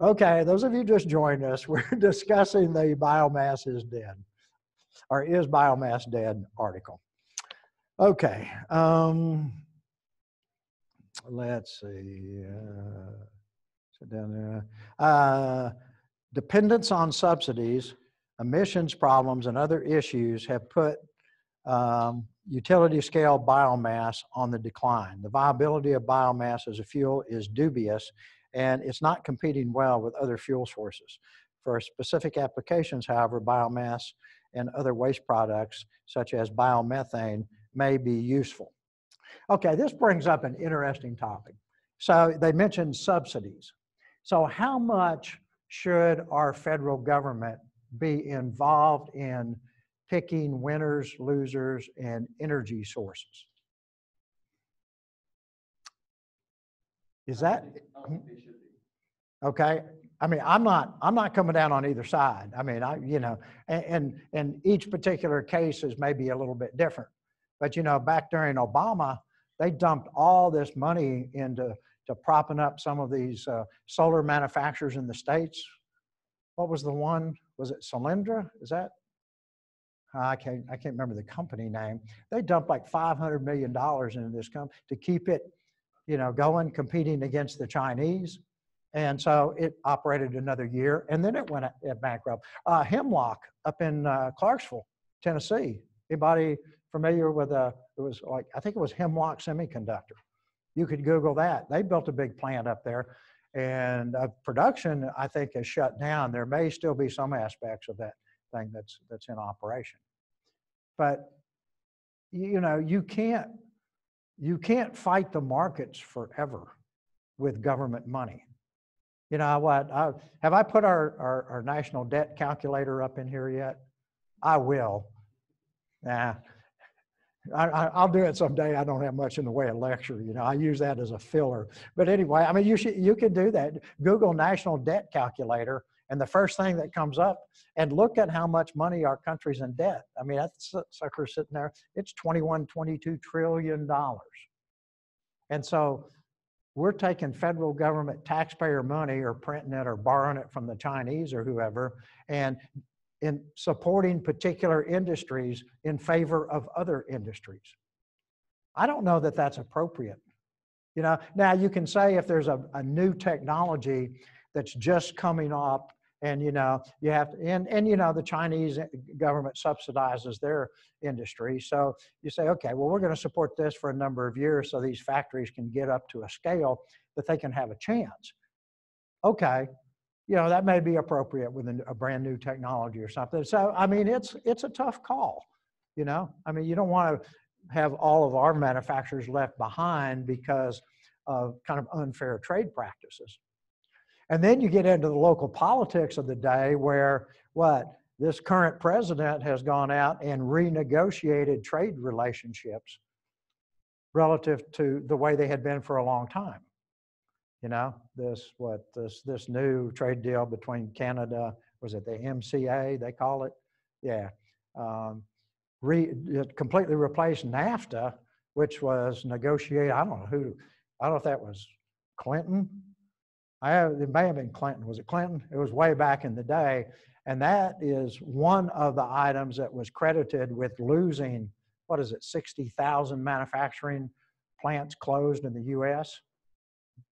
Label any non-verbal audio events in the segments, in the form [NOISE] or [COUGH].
Okay, those of you just joined us, [LAUGHS] we're discussing the biomass is dead, or is biomass dead article. Okay, um, let's see. Uh, sit down there. Uh, dependence on subsidies, emissions problems, and other issues have put um, utility scale biomass on the decline. The viability of biomass as a fuel is dubious and it's not competing well with other fuel sources. For specific applications, however, biomass and other waste products such as biomethane may be useful. Okay, this brings up an interesting topic. So they mentioned subsidies. So how much should our federal government be involved in picking winners, losers, and energy sources? Is that? Hmm? Okay. I mean, I'm not, I'm not coming down on either side. I mean, I, you know, and, and, and each particular case is maybe a little bit different. But, you know, back during Obama, they dumped all this money into to propping up some of these uh, solar manufacturers in the States. What was the one? Was it Solyndra? Is that? I can't, I can't remember the company name. They dumped like $500 million into this company to keep it, you know, going, competing against the Chinese. And so it operated another year and then it went bankrupt. Uh, Hemlock up in uh, Clarksville, Tennessee. Anybody familiar with, uh, it was like, I think it was Hemlock Semiconductor. You could Google that. They built a big plant up there and uh, production, I think, has shut down. There may still be some aspects of that thing that's, that's in operation. But, you know, you can't, you can't fight the markets forever with government money. You know what? I, have I put our, our, our, national debt calculator up in here yet? I will. Nah, I, will do it someday. I don't have much in the way of lecture. You know, I use that as a filler. But anyway, I mean, you should you can do that. Google national debt calculator, and the first thing that comes up, and look at how much money our country's in debt. I mean, that sucker sitting there. It's 21, 22 trillion dollars. And so we're taking federal government taxpayer money or printing it or borrowing it from the Chinese or whoever and in supporting particular industries in favor of other industries. I don't know that that's appropriate. You know, now you can say if there's a, a new technology that's just coming up and you know you have to, and and you know the chinese government subsidizes their industry. So you say okay well we're going to support this for a number of years so these factories can get up to a scale that they can have a chance. Okay you know that may be appropriate with a, a brand new technology or something. So i mean it's it's a tough call you know? I mean you don't want to have all of our manufacturers left behind because of kind of unfair trade practices and then you get into the local politics of the day where what? This current president has gone out and renegotiated trade relationships relative to the way they had been for a long time. You know, this what this this new trade deal between Canada was it the MCA they call it? Yeah, um, re, completely replaced NAFTA, which was negotiated. I don't know who. I don't know if that was Clinton I it may have been Clinton. Was it Clinton? It was way back in the day. And that is one of the items that was credited with losing, what is it, 60,000 manufacturing plants closed in the US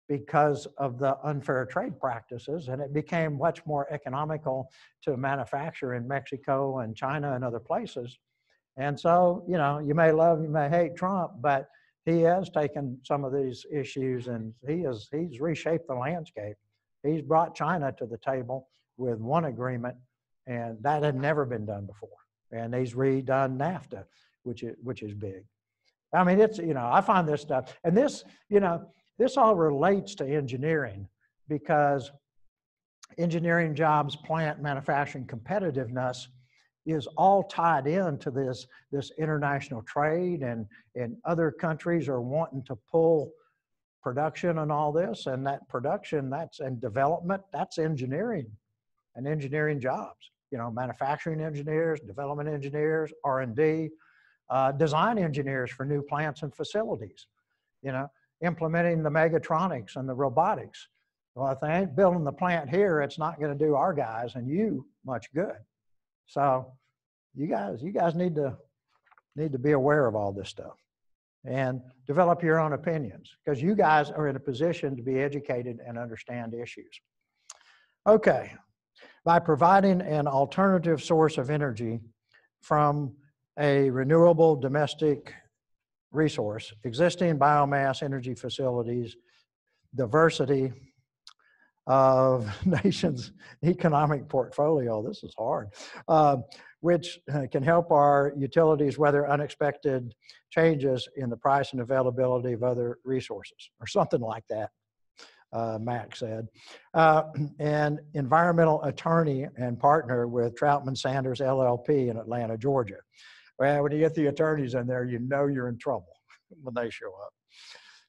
because of the unfair trade practices. And it became much more economical to manufacture in Mexico and China and other places. And so, you know, you may love, you may hate Trump, but he has taken some of these issues and he has he's reshaped the landscape. He's brought China to the table with one agreement, and that had never been done before. And he's redone NAFTA, which is which is big. I mean, it's you know I find this stuff, and this you know this all relates to engineering because engineering jobs, plant manufacturing competitiveness is all tied into this, this international trade and, and other countries are wanting to pull production and all this and that production that's and development that's engineering and engineering jobs you know manufacturing engineers development engineers r&d uh, design engineers for new plants and facilities you know implementing the mechatronics and the robotics Well, if they ain't building the plant here, it's not going to do our guys and you much good. So you guys, you guys need to need to be aware of all this stuff and develop your own opinions because you guys are in a position to be educated and understand issues. Okay, by providing an alternative source of energy from a renewable domestic resource, existing biomass energy facilities, diversity of [LAUGHS] nation's economic portfolio. This is hard. Uh, which can help our utilities weather unexpected changes in the price and availability of other resources, or something like that, uh, Mac said. Uh, [CLEARS THROAT] and environmental attorney and partner with Troutman Sanders LLP in Atlanta, Georgia. Well, when you get the attorneys in there, you know you're in trouble [LAUGHS] when they show up.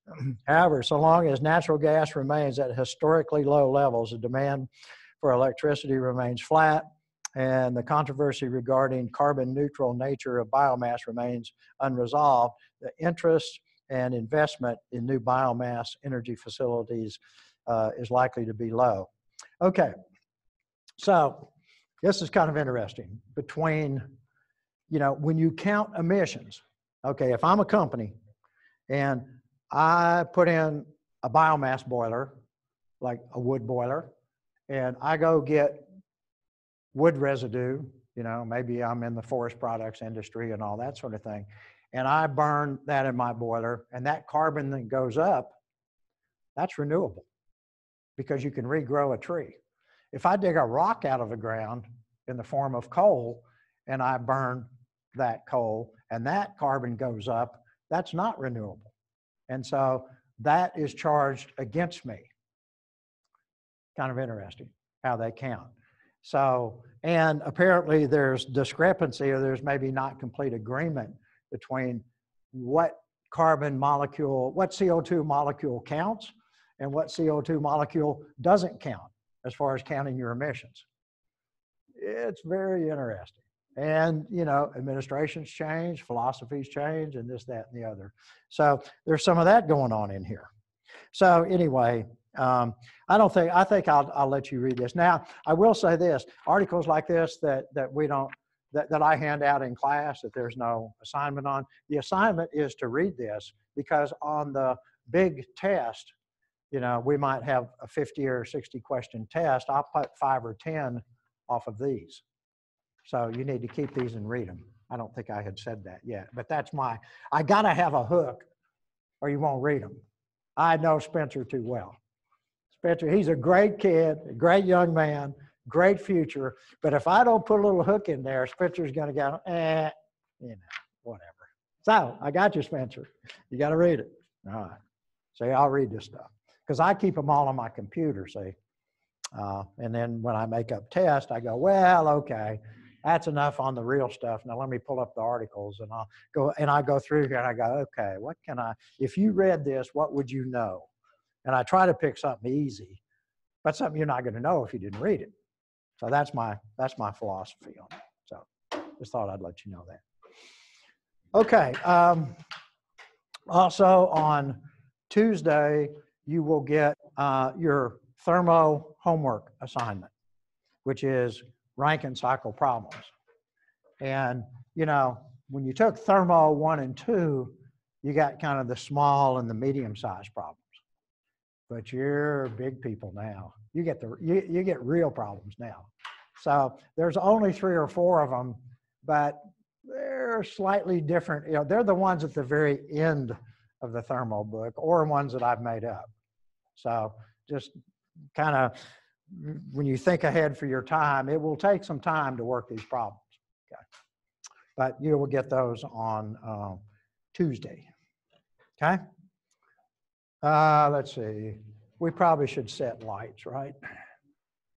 [CLEARS THROAT] However, so long as natural gas remains at historically low levels, the demand for electricity remains flat and the controversy regarding carbon neutral nature of biomass remains unresolved, the interest and investment in new biomass energy facilities uh, is likely to be low. Okay, so this is kind of interesting between, you know, when you count emissions, okay, if I'm a company and I put in a biomass boiler, like a wood boiler, and I go get wood residue, you know, maybe I'm in the forest products industry and all that sort of thing. And I burn that in my boiler, and that carbon that goes up, that's renewable because you can regrow a tree. If I dig a rock out of the ground in the form of coal and I burn that coal and that carbon goes up, that's not renewable. And so that is charged against me. Kind of interesting how they count. So, and apparently there's discrepancy or there's maybe not complete agreement between what carbon molecule, what CO2 molecule counts and what CO2 molecule doesn't count as far as counting your emissions. It's very interesting. And, you know, administrations change, philosophies change, and this, that, and the other. So there's some of that going on in here. So anyway, um, I don't think, I think I'll, I'll let you read this. Now, I will say this, articles like this that, that we don't, that, that I hand out in class that there's no assignment on, the assignment is to read this because on the big test, you know, we might have a 50 or 60 question test. I'll put five or 10 off of these. So you need to keep these and read them. I don't think I had said that yet, but that's my, I gotta have a hook or you won't read them. I know Spencer too well. Spencer, he's a great kid, a great young man, great future. But if I don't put a little hook in there, Spencer's to go, eh, you know, whatever. So I got you, Spencer. You got to read it. All right. So I'll read this stuff because I keep them all on my computer, see. Uh, and then when I make up tests, I go, well, okay, that's enough on the real stuff. Now let me pull up the articles and I'll go and I go through here and I go, okay, what can I, if you read this, what would you know? And I try to pick something easy, but something you're not going to know if you didn't read it. So that's my that's my philosophy on it. So just thought I'd let you know that. Okay. Um, also on Tuesday, you will get uh, your thermo homework assignment, which is Rankine cycle problems. And you know, when you took thermo one and two, you got kind of the small and the medium sized problems but you're big people now. You get the you, you get real problems now. So there's only three or four of them, but they're slightly different. You know, they're the ones at the very end of the thermo book or ones that I've made up. So just kind of when you think ahead for your time, it will take some time to work these problems. Okay. But you will get those on uh, Tuesday. Okay. Uh, let's see. We probably should set lights, right?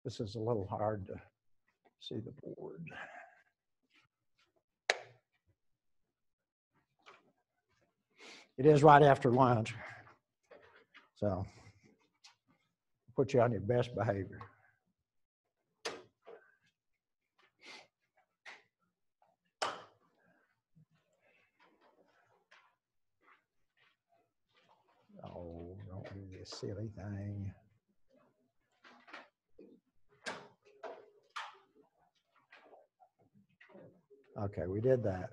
This is a little hard to see the board. It is right after lunch. So put you on your best behavior. Oh, don't do this silly thing. Okay, we did that.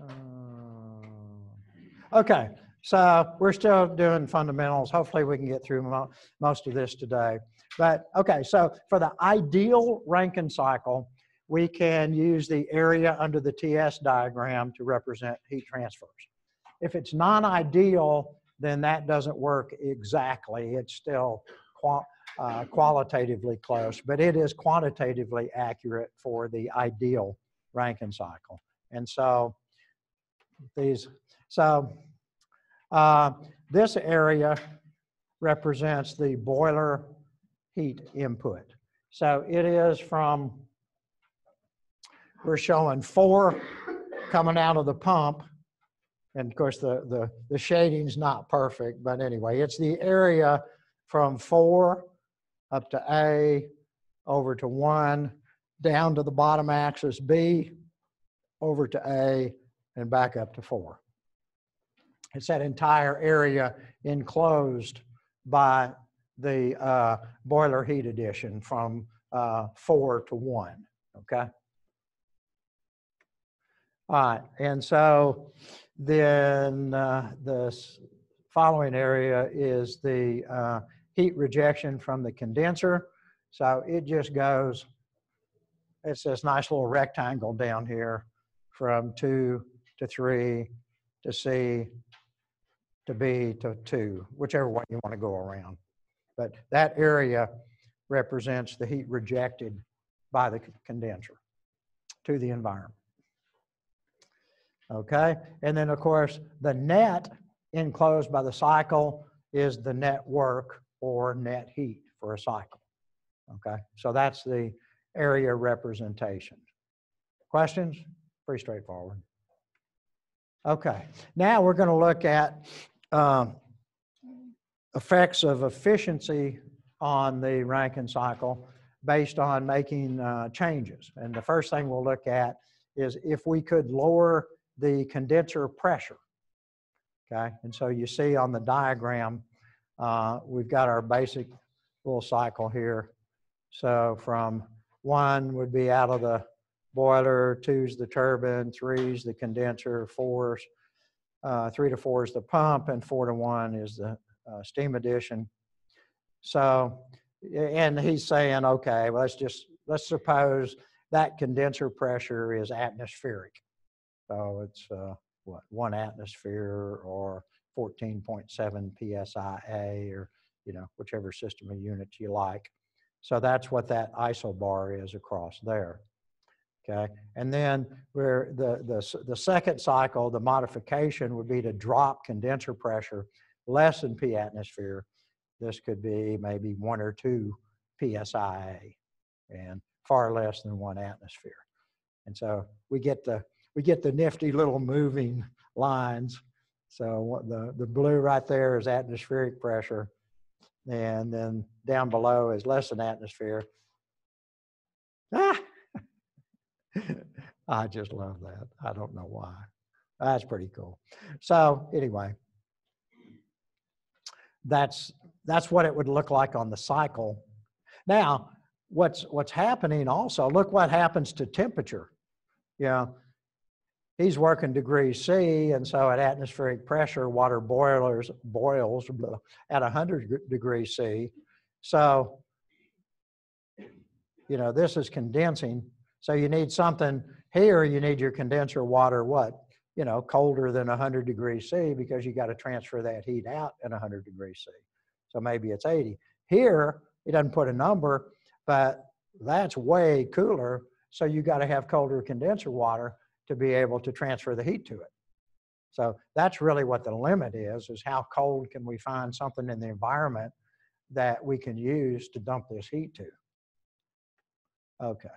Uh, okay, so we're still doing fundamentals. Hopefully we can get through mo- most of this today. But, okay, so for the ideal Rankine cycle, we can use the area under the TS diagram to represent heat transfers. If it's non-ideal, then that doesn't work exactly. It's still qua- uh, qualitatively close, but it is quantitatively accurate for the ideal Rankine cycle. And so these, so uh, this area represents the boiler heat input. So it is from, we're showing four coming out of the pump. And of course, the, the, the shading's not perfect, but anyway, it's the area from four up to A, over to one, down to the bottom axis B, over to A, and back up to four. It's that entire area enclosed by the uh, boiler heat addition from uh, four to one, okay? All right, and so then uh, the following area is the uh, heat rejection from the condenser. So it just goes, it's this nice little rectangle down here from two to three to C to B to two, whichever one you want to go around. But that area represents the heat rejected by the condenser to the environment. Okay, and then of course, the net enclosed by the cycle is the net work or net heat for a cycle. Okay, so that's the area representation. Questions? Pretty straightforward. Okay, now we're going to look at um, effects of efficiency on the Rankine cycle based on making uh, changes. And the first thing we'll look at is if we could lower the condenser pressure. Okay, and so you see on the diagram, uh, we've got our basic little cycle here. So from one would be out of the boiler, two's the turbine, three's the condenser, four's, uh, three to four is the pump, and four to one is the uh, steam addition. So, and he's saying, okay, well, let's just, let's suppose that condenser pressure is atmospheric. So it's, uh, what, one atmosphere or 14.7 PSIA or, you know, whichever system of units you like. So that's what that isobar is across there. Okay, and then where the, the, the second cycle, the modification would be to drop condenser pressure less than P atmosphere. This could be maybe one or two PSIA and far less than one atmosphere. And so we get the, we get the nifty little moving lines. So the, the blue right there is atmospheric pressure. And then down below is less than atmosphere. Ah! I just love that. I don't know why. That's pretty cool. So anyway, that's that's what it would look like on the cycle. Now, what's what's happening also? Look what happens to temperature. Yeah, he's working degree C, and so at atmospheric pressure, water boilers boils at 100 degrees C. So, you know, this is condensing. So you need something here. You need your condenser water. What? You know, colder than 100 degrees C because you got to transfer that heat out at 100 degrees C. So maybe it's 80. Here, it doesn't put a number, but that's way cooler. So you got to have colder condenser water to be able to transfer the heat to it. So that's really what the limit is, is how cold can we find something in the environment that we can use to dump this heat to. Okay,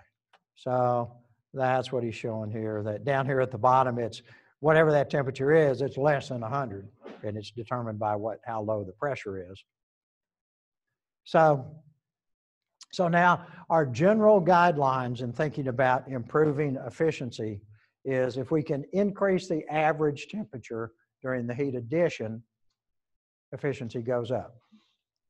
so that's what he's showing here, that down here at the bottom, it's whatever that temperature is, it's less than 100, and it's determined by what, how low the pressure is. So, so now our general guidelines in thinking about improving efficiency is if we can increase the average temperature during the heat addition, efficiency goes up,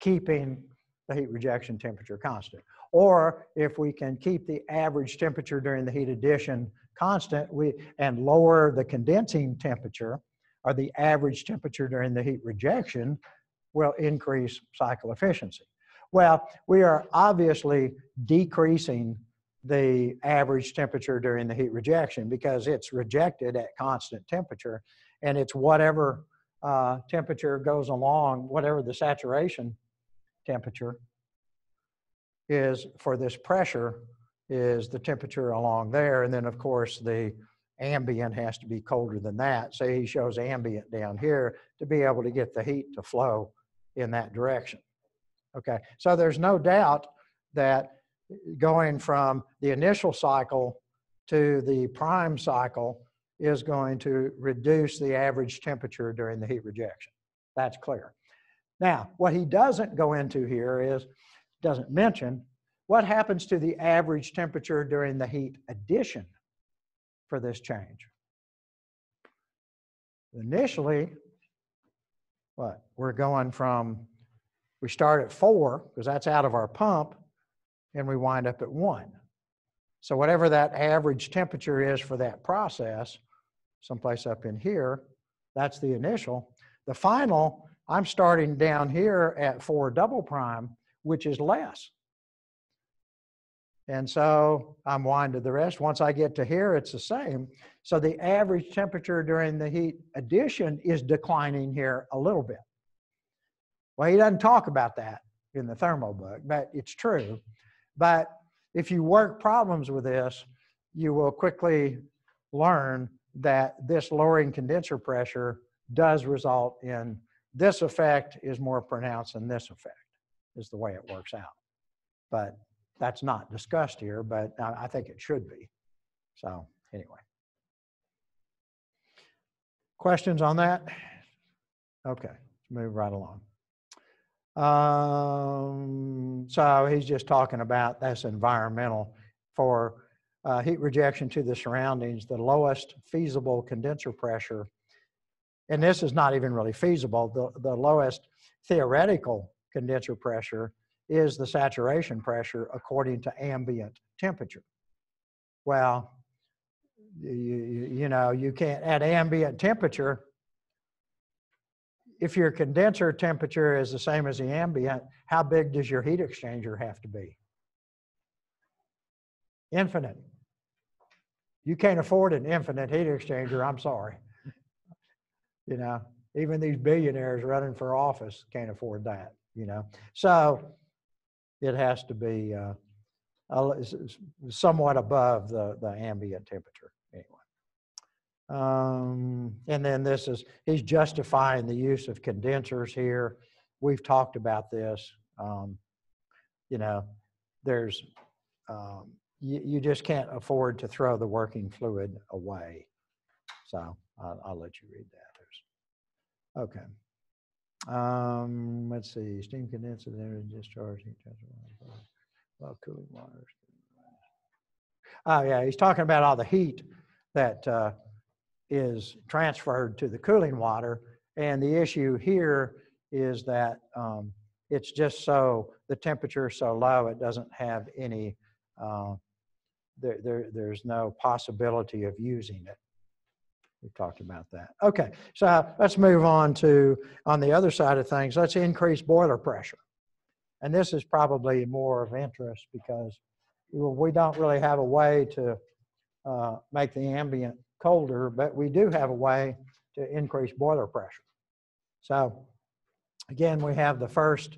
keeping the heat rejection temperature constant. Or if we can keep the average temperature during the heat addition constant we, and lower the condensing temperature or the average temperature during the heat rejection, will increase cycle efficiency. Well, we are obviously decreasing the average temperature during the heat rejection because it's rejected at constant temperature and it's whatever uh, temperature goes along, whatever the saturation temperature is for this pressure is the temperature along there. And then of course the ambient has to be colder than that. Say he shows ambient down here to be able to get the heat to flow in that direction. Okay, so there's no doubt that going from the initial cycle to the prime cycle is going to reduce the average temperature during the heat rejection. That's clear. Now, what he doesn't go into here is, doesn't mention, what happens to the average temperature during the heat addition for this change? Initially, what? We're going from, we start at four, because that's out of our pump, and we wind up at one. So whatever that average temperature is for that process, someplace up in here, that's the initial. The final, I'm starting down here at four double prime, which is less. And so I'm winding the rest. Once I get to here, it's the same. So the average temperature during the heat addition is declining here a little bit. Well, he doesn't talk about that in the thermo book, but it's true. But if you work problems with this, you will quickly learn that this lowering condenser pressure does result in this effect is more pronounced than this effect, is the way it works out. But that's not discussed here, but I think it should be. So, anyway. Questions on that? Okay, move right along. Um, so he's just talking about that's environmental for uh, heat rejection to the surroundings, the lowest feasible condenser pressure. And this is not even really feasible. The, the lowest theoretical condenser pressure is the saturation pressure according to ambient temperature. Well, you, you know, you can't, at ambient temperature, if your condenser temperature is the same as the ambient, how big does your heat exchanger have to be? Infinite. You can't afford an infinite heat exchanger, I'm sorry. You know, even these billionaires running for office can't afford that, you know. So it has to be uh, somewhat above the, the ambient temperature. Um, and then this is, he's justifying the use of condensers here. We've talked about this. Um, you know, there's, um, you, you just can't afford to throw the working fluid away. So I'll, I'll let you read that. There's, okay. Um, let's see, steam condenser, energy discharge, well, cooling water. Oh yeah, he's talking about all the heat that uh, is transferred to the cooling water. And the issue here is that um, it's just so the temperature is so low, it doesn't have any, uh, there, there, there's no possibility of using it. We talked about that. Okay, so let's move on to, on the other side of things, let's increase boiler pressure. And this is probably more of interest because we don't really have a way to uh, make the ambient colder, but we do have a way to increase boiler pressure. So again, we have the first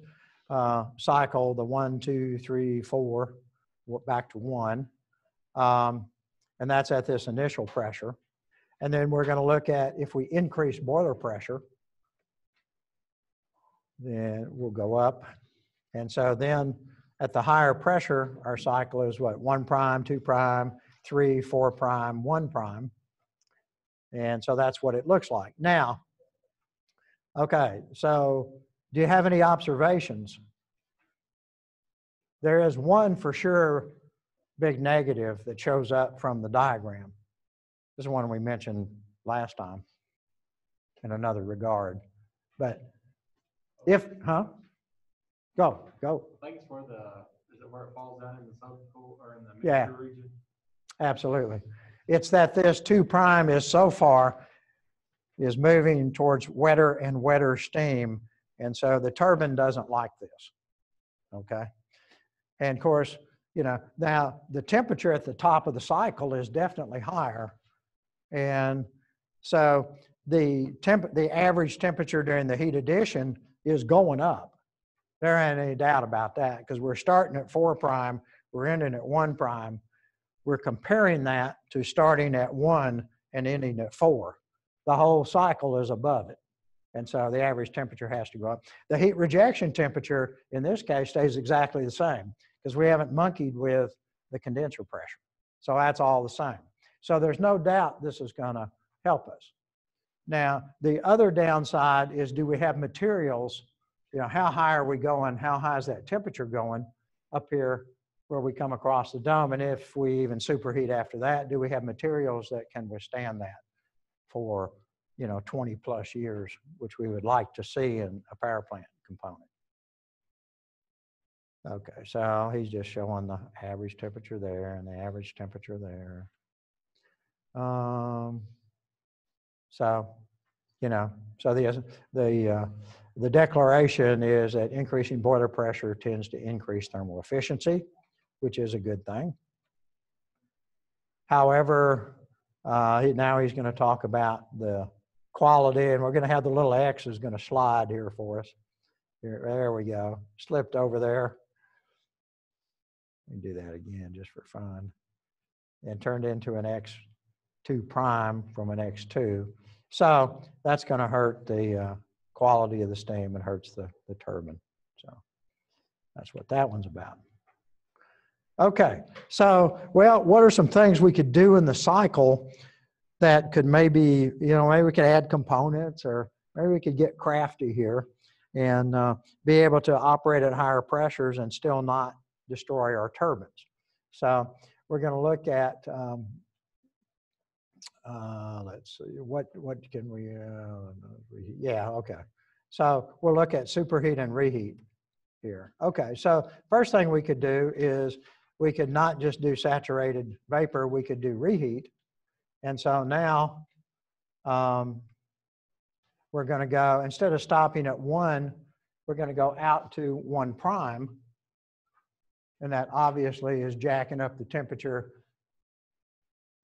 uh, cycle, the one, two, three, four, back to one. Um, and that's at this initial pressure. And then we're going to look at if we increase boiler pressure, then we'll go up. And so then at the higher pressure, our cycle is what? One prime, two prime, three, four prime, one prime. And so that's what it looks like. Now, okay, so do you have any observations? There is one for sure big negative that shows up from the diagram. This is one we mentioned last time in another regard. But if, huh? Go, go. I think it's where the, is it where it falls down in the subcool or in the Yeah. mixture region? Absolutely. It's that this two prime is so far is moving towards wetter and wetter steam. And so the turbine doesn't like this. Okay. And of course, you know, now the temperature at the top of the cycle is definitely higher. And so the temp, the average temperature during the heat addition is going up. There ain't any doubt about that because we're starting at four prime, we're ending at one prime we're comparing that to starting at one and ending at four. The whole cycle is above it. And so the average temperature has to go up. The heat rejection temperature in this case stays exactly the same because we haven't monkeyed with the condenser pressure. So that's all the same. So there's no doubt this is going to help us. Now, the other downside is do we have materials? You know, how high are we going? How high is that temperature going up here where we come across the dome. And if we even superheat after that, do we have materials that can withstand that for, you know, 20 plus years, which we would like to see in a power plant component. Okay, so he's just showing the average temperature there and the average temperature there. Um, so, you know, so the, the, uh, the declaration is that increasing boiler pressure tends to increase thermal efficiency which is a good thing. However, uh, now he's going to talk about the quality, and we're going to have the little X is going to slide here for us. Here, there we go. Slipped over there. Let me do that again just for fun. And turned into an X2 prime from an X2. So that's going to hurt the uh, quality of the steam and hurts the, the turbine. So that's what that one's about. Okay, so, well, what are some things we could do in the cycle that could maybe, you know, maybe we could add components or maybe we could get crafty here and uh, be able to operate at higher pressures and still not destroy our turbines. So we're going to look at, um, uh, let's see, what, what can we, uh, yeah, okay. So we'll look at superheat and reheat here. Okay, so first thing we could do is we could not just do saturated vapor, we could do reheat. And so now um, we're going to go, instead of stopping at one, we're going to go out to one prime. And that obviously is jacking up the temperature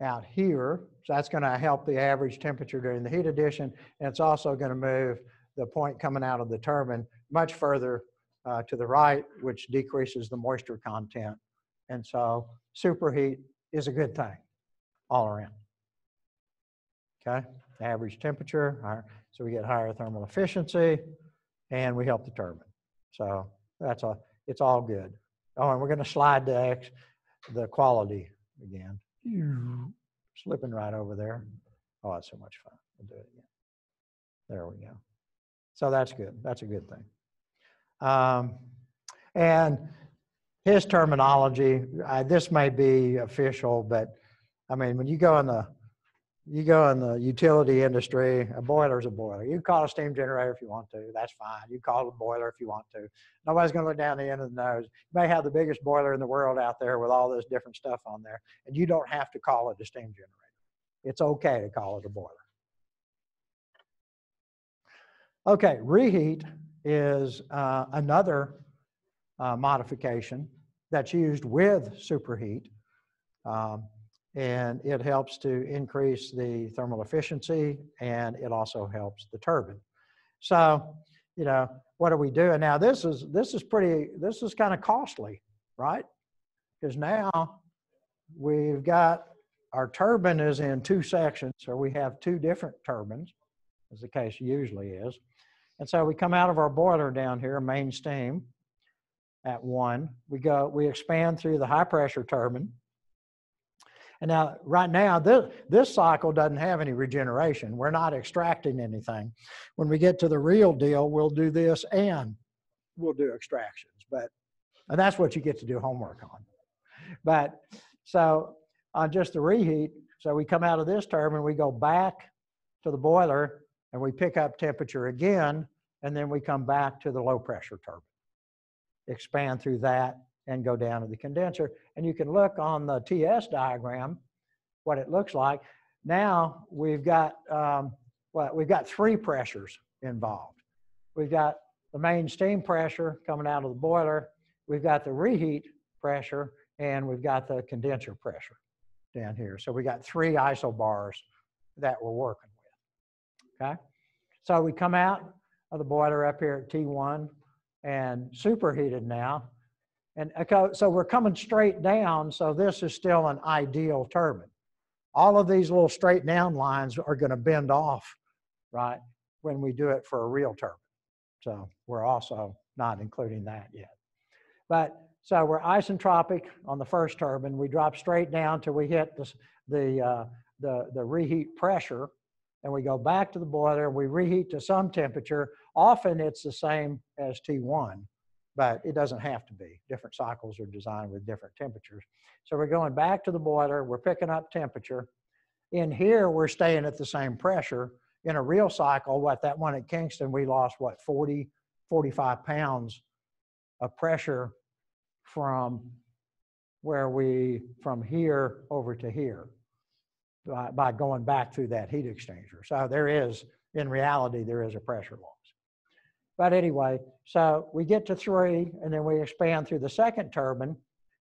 out here. So that's going to help the average temperature during the heat addition. And it's also going to move the point coming out of the turbine much further uh, to the right, which decreases the moisture content and so superheat is a good thing all around. Okay, average temperature, higher, so we get higher thermal efficiency and we help the turbine. So that's a, it's all good. Oh, and we're going to slide the, X, the quality again. Slipping right over there. Oh, it's so much fun. We'll do it again. There we go. So that's good. That's a good thing. Um, and his terminology, uh, this may be official, but I mean, when you go in the you go in the utility industry, a boiler is a boiler. You call a steam generator if you want to, that's fine. You call it a boiler if you want to. Nobody's going to look down the end of the nose. You may have the biggest boiler in the world out there with all this different stuff on there, and you don't have to call it a steam generator. It's okay to call it a boiler. Okay, reheat is uh, another uh, modification that's used with superheat. Um, and it helps to increase the thermal efficiency and it also helps the turbine. So, you know, what are we doing now? This is this is pretty this is kind of costly, right? Because now we've got our turbine is in two sections, so we have two different turbines, as the case usually is. And so we come out of our boiler down here, main steam, at one. We go, we expand through the high pressure turbine. And now, right now, this, this cycle doesn't have any regeneration. We're not extracting anything. When we get to the real deal, we'll do this and we'll do extractions. But, and that's what you get to do homework on. But, so on just the reheat, so we come out of this turbine, we go back to the boiler and we pick up temperature again, and then we come back to the low pressure turbine. expand through that and go down to the condenser. And you can look on the TS diagram, what it looks like. Now we've got, um, well, we've got three pressures involved. We've got the main steam pressure coming out of the boiler. We've got the reheat pressure and we've got the condenser pressure down here. So we got three isobars that we're working with. Okay. So we come out of the boiler up here at T1 and superheated now. And so we're coming straight down. So this is still an ideal turbine. All of these little straight down lines are going to bend off, right, when we do it for a real turbine. So we're also not including that yet. But so we're isentropic on the first turbine. We drop straight down till we hit the, the, uh, the, the reheat pressure. And we go back to the boiler. We reheat to some temperature. Often it's the same as T1, but it doesn't have to be. Different cycles are designed with different temperatures. So we're going back to the boiler. We're picking up temperature. In here, we're staying at the same pressure. In a real cycle, what that one at Kingston, we lost what, 40, 45 pounds of pressure from where we, from here over to here by, by going back through that heat exchanger. So there is, in reality, there is a pressure loss. But anyway, so we get to three and then we expand through the second turbine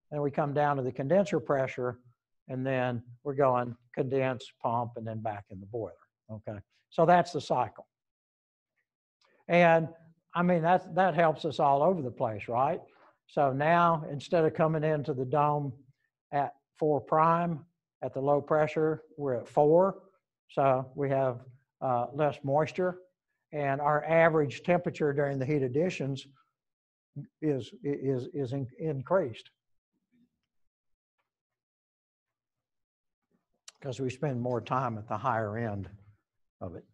and we come down to the condenser pressure and then we're going condense, pump, and then back in the boiler. Okay. So that's the cycle. And I mean, that, that helps us all over the place, right? So now instead of coming into the dome at four prime at the low pressure, we're at four. So we have uh, less moisture and our average temperature during the heat additions is, is, is in, increased. Because we spend more time at the higher end of it.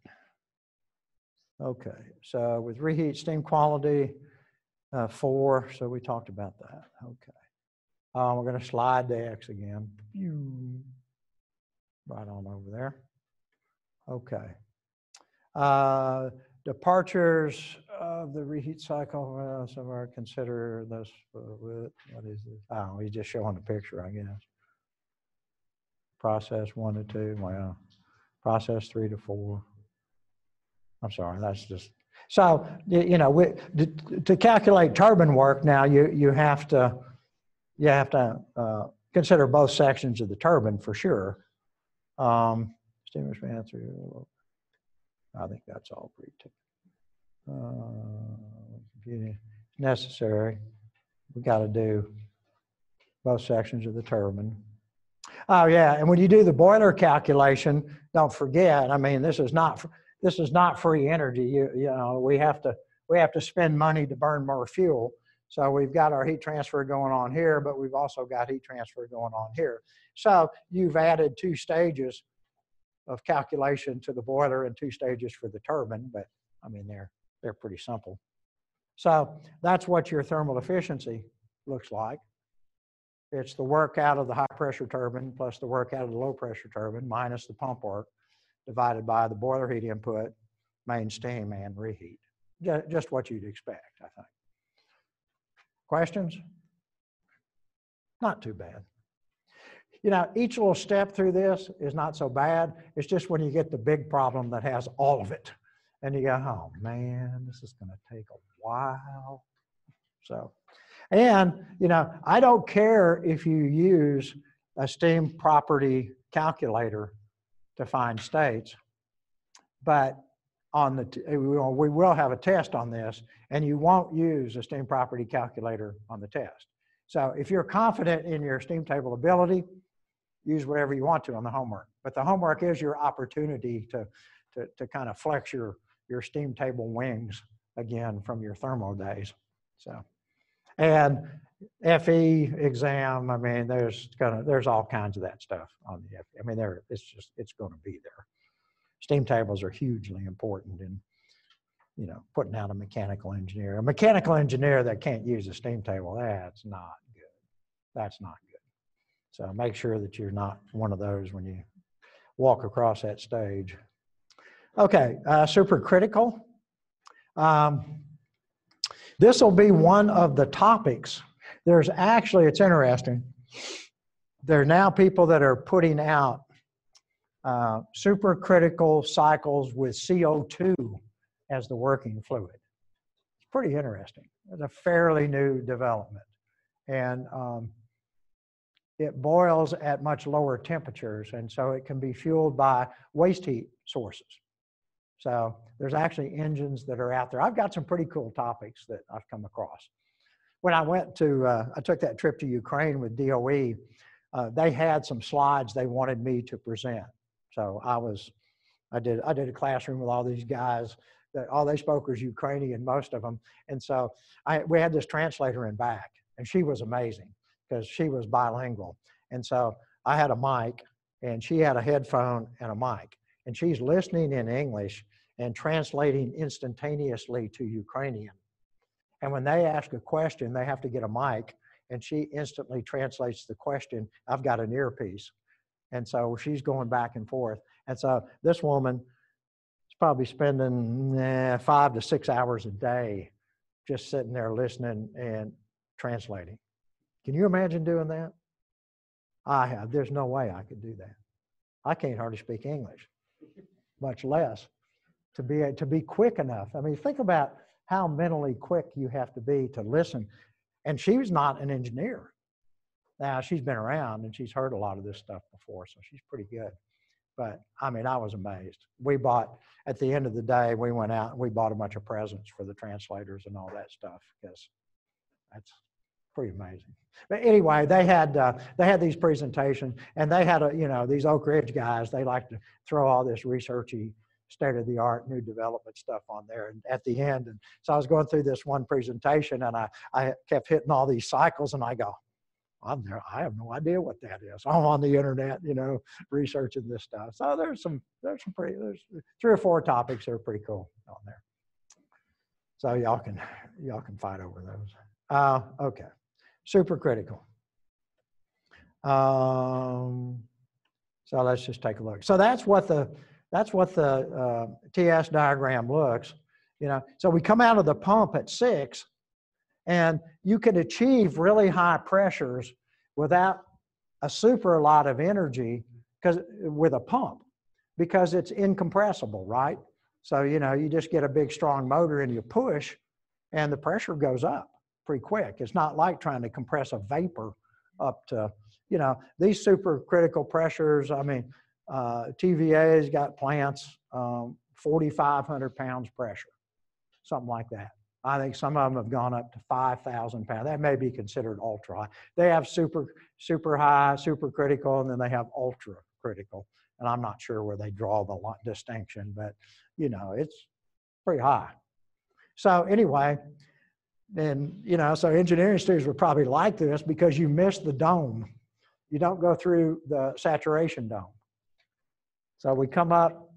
Okay, so with reheat steam quality, uh, four, so we talked about that. Okay. Uh, we're going to slide the X again. Right on over there. Okay. Uh, departures of the reheat cycle, uh, some are consider this, uh, with- what is this? Oh, he's just showing a picture, I guess. Process one to two, well, process three to four. I'm sorry, that's just, so, you know, we, to- calculate turbine work now, you, you have to, you have to uh, consider both sections of the turbine for sure. Um, expansion through, I think that's all pretty typical. Uh, Necessary, we got to do both sections of the turbine. Oh, yeah, and when you do the boiler calculation, don't forget, I mean, this is not, this is not free energy. You, you know, we have to, we have to spend money to burn more fuel. So we've got our heat transfer going on here, but we've also got heat transfer going on here. So you've added two stages of calculation to the boiler and two stages for the turbine, but I mean, they're, they're pretty simple. So that's what your thermal efficiency looks like. It's the work out of the high pressure turbine plus the work out of the low pressure turbine minus the pump work divided by the boiler heat input, main steam and reheat. Just what you'd expect, I think. Questions? Not too bad. You know, each little step through this is not so bad. It's just when you get the big problem that has all of it. And you go, oh man, this is going to take a while. So, and, you know, I don't care if you use a steam property calculator to find states, but on the, we will we will have a test on this, and you won't use a steam property calculator on the test. So if you're confident in your steam table ability, use whatever you want to on the homework. But the homework is your opportunity to, to, to kind of flex your, your steam table wings again from your thermo days. So, and FE exam, I mean, there's gonna, there's all kinds of that stuff on the FE. I mean, there, it's just, it's gonna be there. Steam tables are hugely important in, you know, putting out a mechanical engineer. A mechanical engineer that can't use a steam table, that's not good. That's not. So make sure that you're not one of those when you walk across that stage. Okay, uh, supercritical. Um, This will be one of the topics. There's actually, it's interesting. There are now people that are putting out uh, supercritical cycles with CO2 as the working fluid. It's pretty interesting. It's a fairly new development. And um, it boils at much lower temperatures, and so it can be fueled by waste heat sources. So there's actually engines that are out there. I've got some pretty cool topics that I've come across. When I went to, uh, I took that trip to Ukraine with DOE, uh, they had some slides they wanted me to present. So I was, I did, I did a classroom with all these guys that all they spoke was Ukrainian, most of them. And so I, we had this translator in back and she was amazing because she was bilingual. And so I had a mic and she had a headphone and a mic and she's listening in English and translating instantaneously to Ukrainian. And when they ask a question, they have to get a mic and she instantly translates the question. I've got an earpiece. And so she's going back and forth. And so this woman is probably spending eh, five to six hours a day just sitting there listening and translating. Can you imagine doing that? I have. There's no way I could do that. I can't hardly speak English, much less to be to be quick enough. I mean, think about how mentally quick you have to be to listen. And she was not an engineer. Now she's been around and she's heard a lot of this stuff before, so she's pretty good. But I mean, I was amazed. We bought at the end of the day, we went out and we bought a bunch of presents for the translators and all that stuff because that's pretty amazing. But anyway, they had uh, they had these presentations, and they had a you know these Oak Ridge guys. They like to throw all this researchy, state of the art, new development stuff on there. And at the end, and so I was going through this one presentation, and I I kept hitting all these cycles, and I go, I'm there. I have no idea what that is. I'm on the internet, you know, researching this stuff. So there's some there's some pretty there's three or four topics that are pretty cool on there. So y'all can y'all can fight over those. Uh, okay supercritical. Um, so let's just take a look. So that's what the that's what the uh, TS diagram looks. You know, so we come out of the pump at six, and you can achieve really high pressures without a super lot of energy because with a pump because it's incompressible, right? So you know, you just get a big strong motor and you push, and the pressure goes up pretty quick. It's not like trying to compress a vapor up to, you know, these supercritical pressures. I mean, uh, TVA's got plants um, 4,500 pounds pressure, something like that. I think some of them have gone up to 5,000 pounds. That may be considered ultra. They have super, super high, super critical, and then they have ultra critical. And I'm not sure where they draw the distinction, but you know, it's pretty high. So anyway, and you know, so engineering students would probably like this because you miss the dome. You don't go through the saturation dome. So we come up,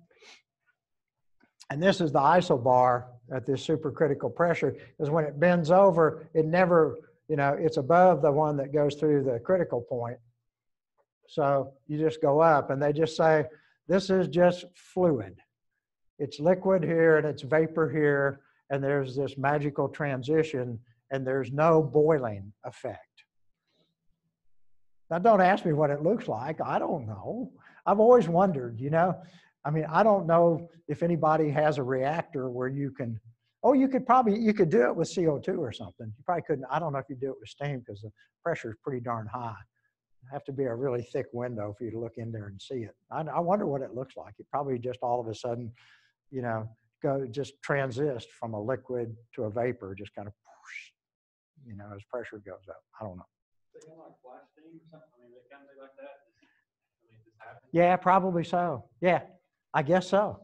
and this is the isobar at this supercritical pressure, because when it bends over, it never, you know, it's above the one that goes through the critical point. So you just go up, and they just say, this is just fluid. It's liquid here and it's vapor here and there's this magical transition and there's no boiling effect. Now, don't ask me what it looks like. I don't know. I've always wondered, you know. I mean, I don't know if anybody has a reactor where you can, oh, you could probably, you could do it with CO2 or something. You probably couldn't, I don't know if you do it with steam because the pressure is pretty darn high. It'd have to be a really thick window for you to look in there and see it. I, I wonder what it looks like. It probably just all of a sudden, you know, go just transist from a liquid to a vapor, just kind of, you know, as pressure goes up. I don't know. They kind of like flash steam or something. I mean, they kind of like that. I mean, just happen. Yeah, probably so. Yeah, I guess so.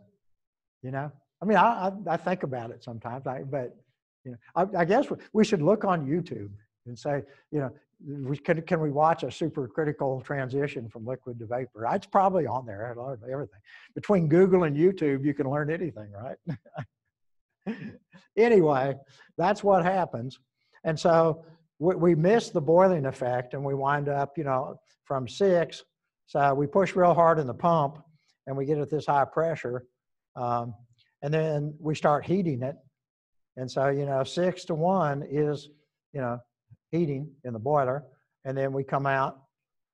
You know, I mean, I I, I think about it sometimes. I but you know, I, I guess we should look on YouTube and say, you know, we can, can we watch a supercritical transition from liquid to vapor? It's probably on there, I learned everything. Between Google and YouTube, you can learn anything, right? [LAUGHS] anyway, that's what happens. And so we, we miss the boiling effect and we wind up, you know, from six. So we push real hard in the pump and we get at this high pressure. Um, and then we start heating it And so, you know, six to one is, you know, heating in the boiler. And then we come out,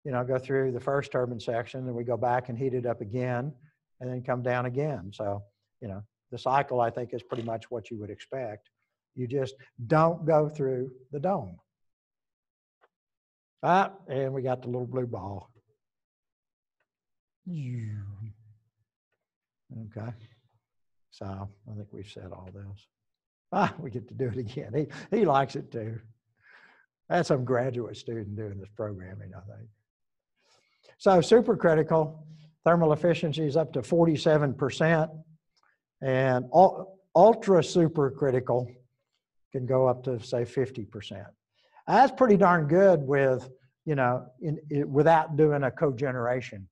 you know, go through the first turbine section and we go back and heat it up again and then come down again. So, you know, the cycle I think is pretty much what you would expect. You just don't go through the dome. Ah, and we got the little blue ball. Okay. So I think we've said all those. Ah, we get to do it again. He, he likes it too. That's some graduate student doing this programming, I think. So supercritical thermal efficiency is up to 47%. And ultra supercritical can go up to say 50%. That's pretty darn good with, you know, in, without doing a cogeneration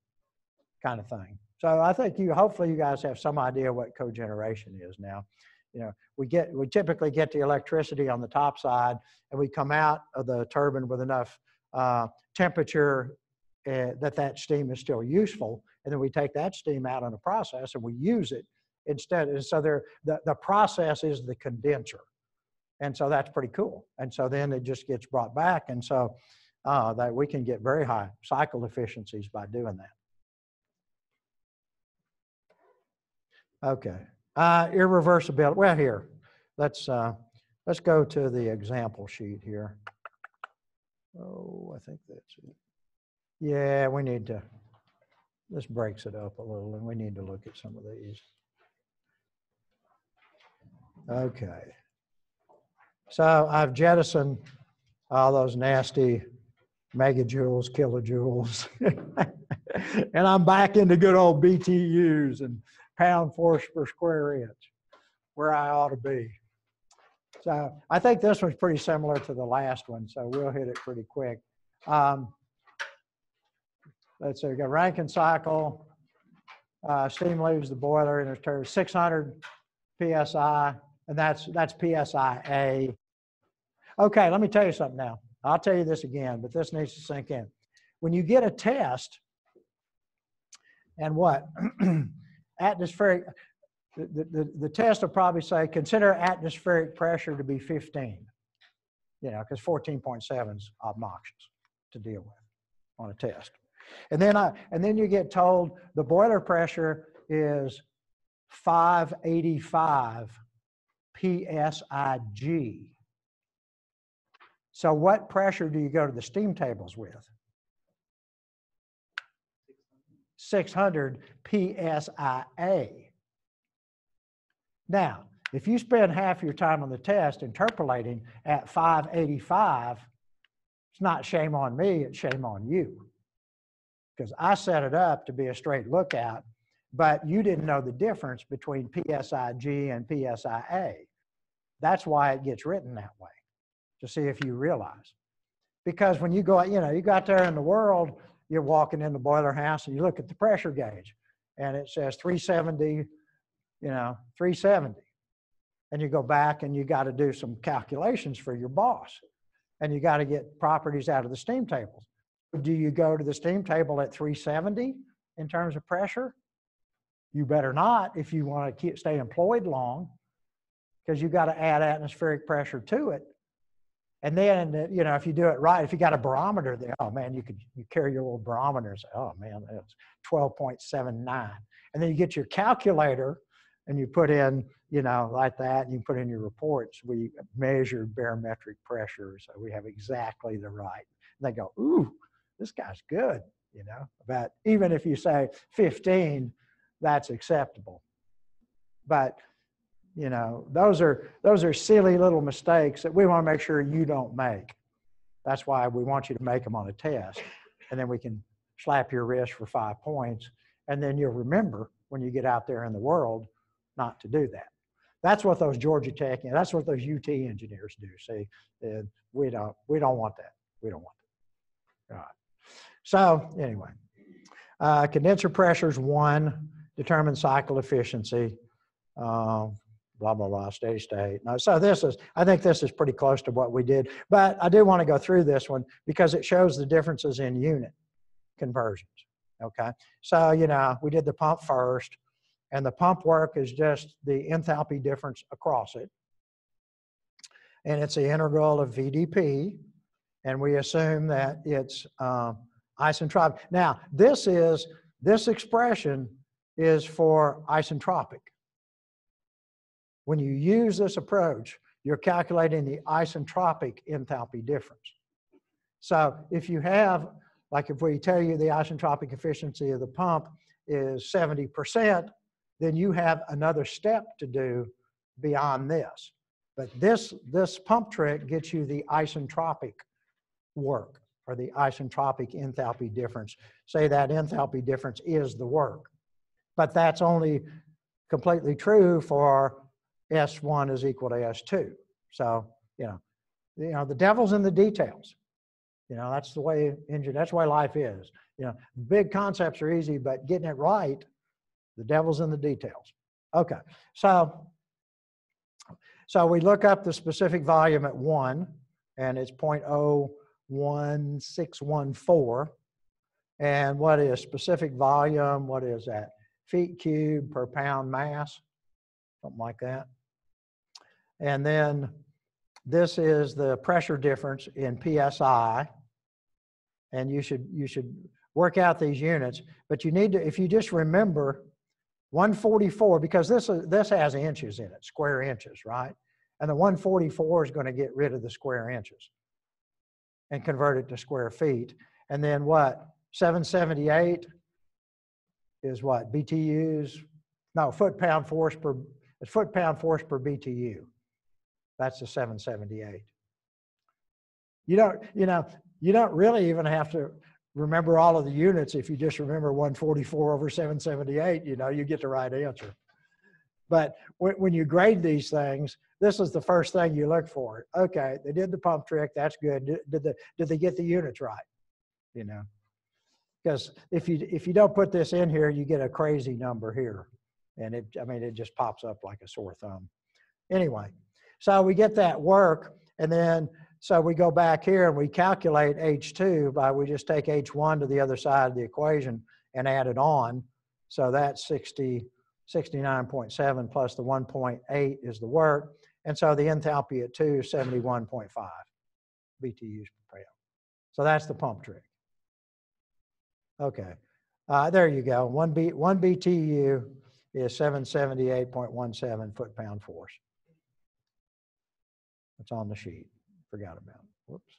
kind of thing. So I think you, hopefully you guys have some idea what cogeneration is now. You know, we get, we typically get the electricity on the top side and we come out of the turbine with enough uh, temperature uh, that that steam is still useful. And then we take that steam out in a process and we use it instead. And so there, the, the process is the condenser. And so that's pretty cool. And so then it just gets brought back. And so uh, that we can get very high cycle efficiencies by doing that. Okay, uh, irreversibility. Well, here, let's uh, let's go to the example sheet here. Oh, I think that's it. Yeah, we need to. This breaks it up a little, and we need to look at some of these. Okay. So I've jettisoned all those nasty megajoules, kilojoules, [LAUGHS] and I'm back into good old BTUs and pound force per square inch, where I ought to be. So I think this one's pretty similar to the last one, so we'll hit it pretty quick. Um, let's see, we got Rankine cycle, uh, steam leaves the boiler and there's 600 psi, and that's that's psi Okay, let me tell you something now. I'll tell you this again, but this needs to sink in. When you get a test, and what [CLEARS THROAT] atmospheric, the, the, the test will probably say consider atmospheric pressure to be 15. You know, because 14.7 is obnoxious to deal with on a test. And then I and then you get told the boiler pressure is 585 psig. So what pressure do you go to the steam tables with? 600 psia. Now, if you spend half your time on the test interpolating at 585, it's not shame on me, it's shame on you. Because I set it up to be a straight lookout, but you didn't know the difference between PSIG and PSIA. That's why it gets written that way, to see if you realize. Because when you go, you know, you got there in the world, you're walking in the boiler house and you look at the pressure gauge and it says 370, you know, 370. And you go back and you got to do some calculations for your boss and you got to get properties out of the steam tables. Do you go to the steam table at 370 in terms of pressure? You better not if you want to keep, stay employed long because you got to add atmospheric pressure to it and then, you know, if you do it right, if you got a barometer there, oh man, you could you carry your little barometers. oh man, that's 12.79. And then you get your calculator and you put in, you know, like that, and you put in your reports. We measured barometric pressure, so we have exactly the right. And they go, ooh, this guy's good, you know. But even if you say 15, that's acceptable. But you know those are those are silly little mistakes that we want to make sure you don't make. That's why we want you to make them on a test and then we can slap your wrist for five points and then you'll remember when you get out there in the world not to do that. That's what those georgia tech and that's what those ut engineers do see and we don't we don't want that. We don't want that. All right. So anyway uh, condenser pressures one determine cycle efficiency uh, blah, blah, blah, steady state. No, so this is, I think this is pretty close to what we did, but I do want to go through this one because it shows the differences in unit conversions. Okay. So, you know, we did the pump first and the pump work is just the enthalpy difference across it. and it's the integral of VDP, and we assume that it's um, isentropic. Now, this is, this expression is for isentropic. When you use this approach, you're calculating the isentropic enthalpy difference. So if you have, like if we tell you the isentropic efficiency of the pump is 70%, then you have another step to do beyond this. But this, this pump trick gets you the isentropic work or the isentropic enthalpy difference. Say that enthalpy difference is the work. But that's only completely true for S1 is equal to S2. So, you know, you know, the devil's in the details. You know, that's the way engine, that's the way life is. You know, big concepts are easy, but getting it right, the devil's in the details. Okay, so so we look up the specific volume at one, and it's 0.01614. And what is specific volume? What is that? Feet cubed per pound mass, something like that. And then this is the pressure difference in PSI. And you should, you should work out these units, but you need to, if you just remember 144, because this, is, this has inches in it, square inches, right? And the 144 is going to get rid of the square inches and convert it to square feet. And then what? 778 is what? BTUs? No, foot pound force per, foot pound force per BTU. That's the 778. You don't, you know, you don't really even have to remember all of the units. If you just remember 144 over 778, you know, you get the right answer. But when, you grade these things, this is the first thing you look for. Okay, they did the pump trick. That's good. Did, the, did they get the units right? You know, because if you if you don't put this in here, you get a crazy number here, and it I mean it just pops up like a sore thumb. Anyway, so we get that work, and then so we go back here and we calculate H2 by we just take H1 to the other side of the equation and add it on. So that's 60, 69.7 plus the 1.8 is the work. And so the enthalpy at 2 is 71.5 BTUs per pound. So that's the pump trick. Okay, uh, there you go. One, B, one BTU is 778.17 foot pound force. It's on the sheet. Forgot about it. Whoops.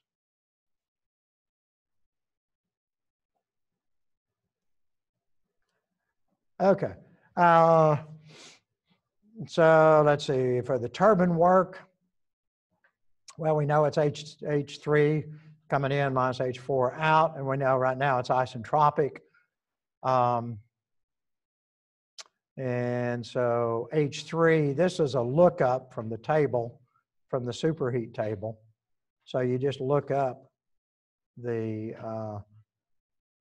Okay. Uh, so let's see, for the turbine work, well, we know it's H, H3 coming in minus H4 out, and we know right now it's isentropic. Um, and so H3, this is a lookup from the table, from the superheat table. So you just look up the uh,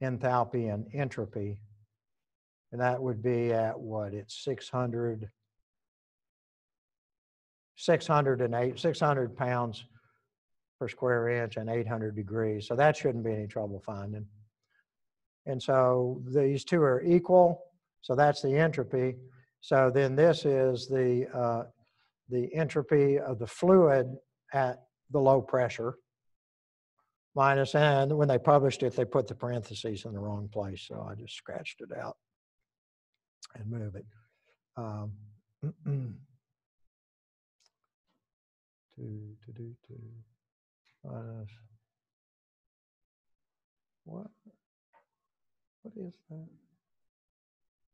enthalpy and entropy, and that would be at what? It's 600, 608, 600 pounds per square inch and 800 degrees. So that shouldn't be any trouble finding. And so these two are equal. So that's the entropy. So then this is the, uh, the entropy of the fluid at the low pressure minus, and when they published it, they put the parentheses in the wrong place. So I just scratched it out and move it. Um, [CLEARS THROAT] two, two, two, two, minus, what? What is that?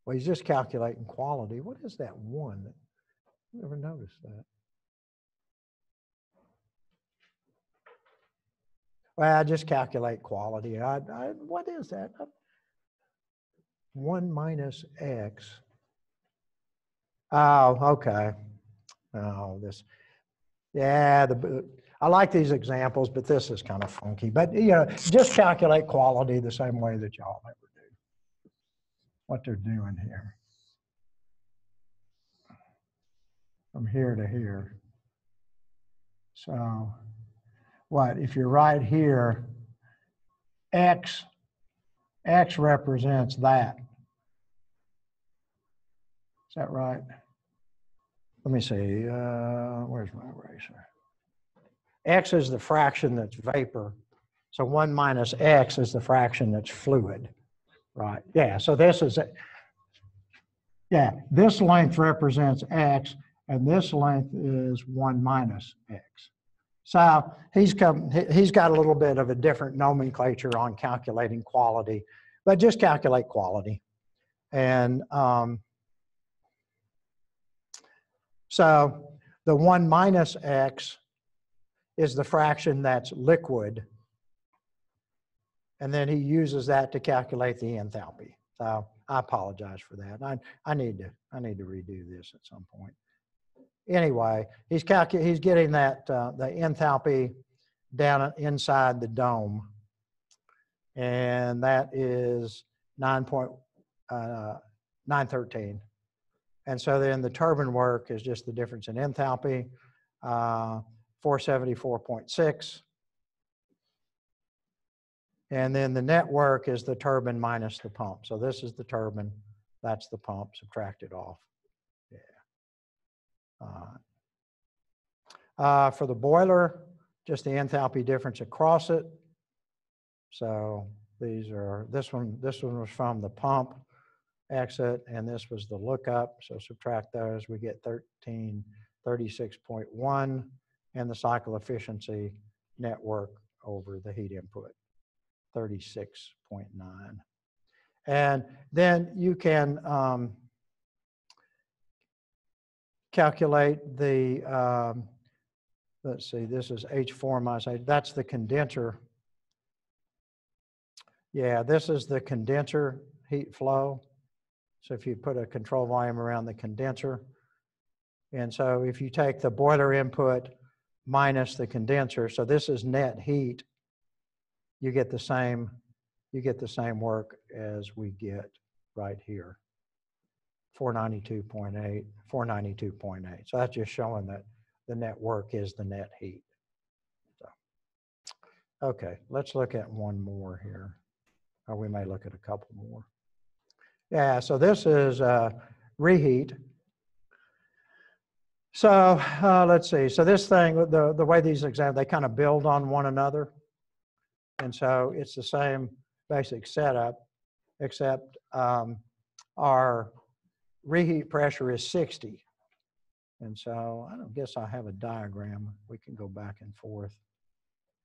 Well, he's just calculating quality. What is that one? Never noticed that. Well, I just calculate quality. I, I, what is that? One minus X. Oh, okay. Oh, this. Yeah, the, I like these examples, but this is kind of funky. But, you know, just calculate quality the same way that y'all ever do. What they're doing here. From here to here. So what, if you're right here, X, X represents that. Is that right? Let me see, uh, where's my eraser? X is the fraction that's vapor. So one minus X is the fraction that's fluid. Right, yeah, so this is, yeah, this length represents X and this length is one minus X. So he's come, he- he's got a little bit of a different nomenclature on calculating quality, but just calculate quality. And um, so the one minus X is the fraction that's liquid. And then he uses that to calculate the enthalpy. So I apologize for that. I, I need to, I need to redo this at some point. Anyway, he's calcu, he's getting that, uh, the enthalpy down inside the dome. And that is nine point, uh, nine thirteen. And so then the turbine work is just the difference in enthalpy, uh, 474.6. And then the network is the turbine minus the pump. So this is the turbine, that's the pump subtracted off. Uh, uh, for the boiler, just the enthalpy difference across it. So these are, this one, this one was from the pump exit, and this was the lookup. So subtract those, we get 1336.1, and the cycle efficiency network over the heat input, 36.9. And then you can um, calculate the, um, let's see, this is H4 minus H, that's the condenser. Yeah, this is the condenser heat flow. So if you put a control volume around the condenser, and so if you take the boiler input minus the condenser, so this is net heat, you get the same, you get the same work as we get right here. 492.8, 492.8. So that's just showing that the net work is the net heat. So, Okay, let's look at one more here. Or we may look at a couple more. Yeah, so this is uh, reheat. So uh, let's see. So this thing, the, the way these examples, they kind of build on one another. And so it's the same basic setup, except um, our reheat pressure is 60. And so I don't guess I have a diagram. We can go back and forth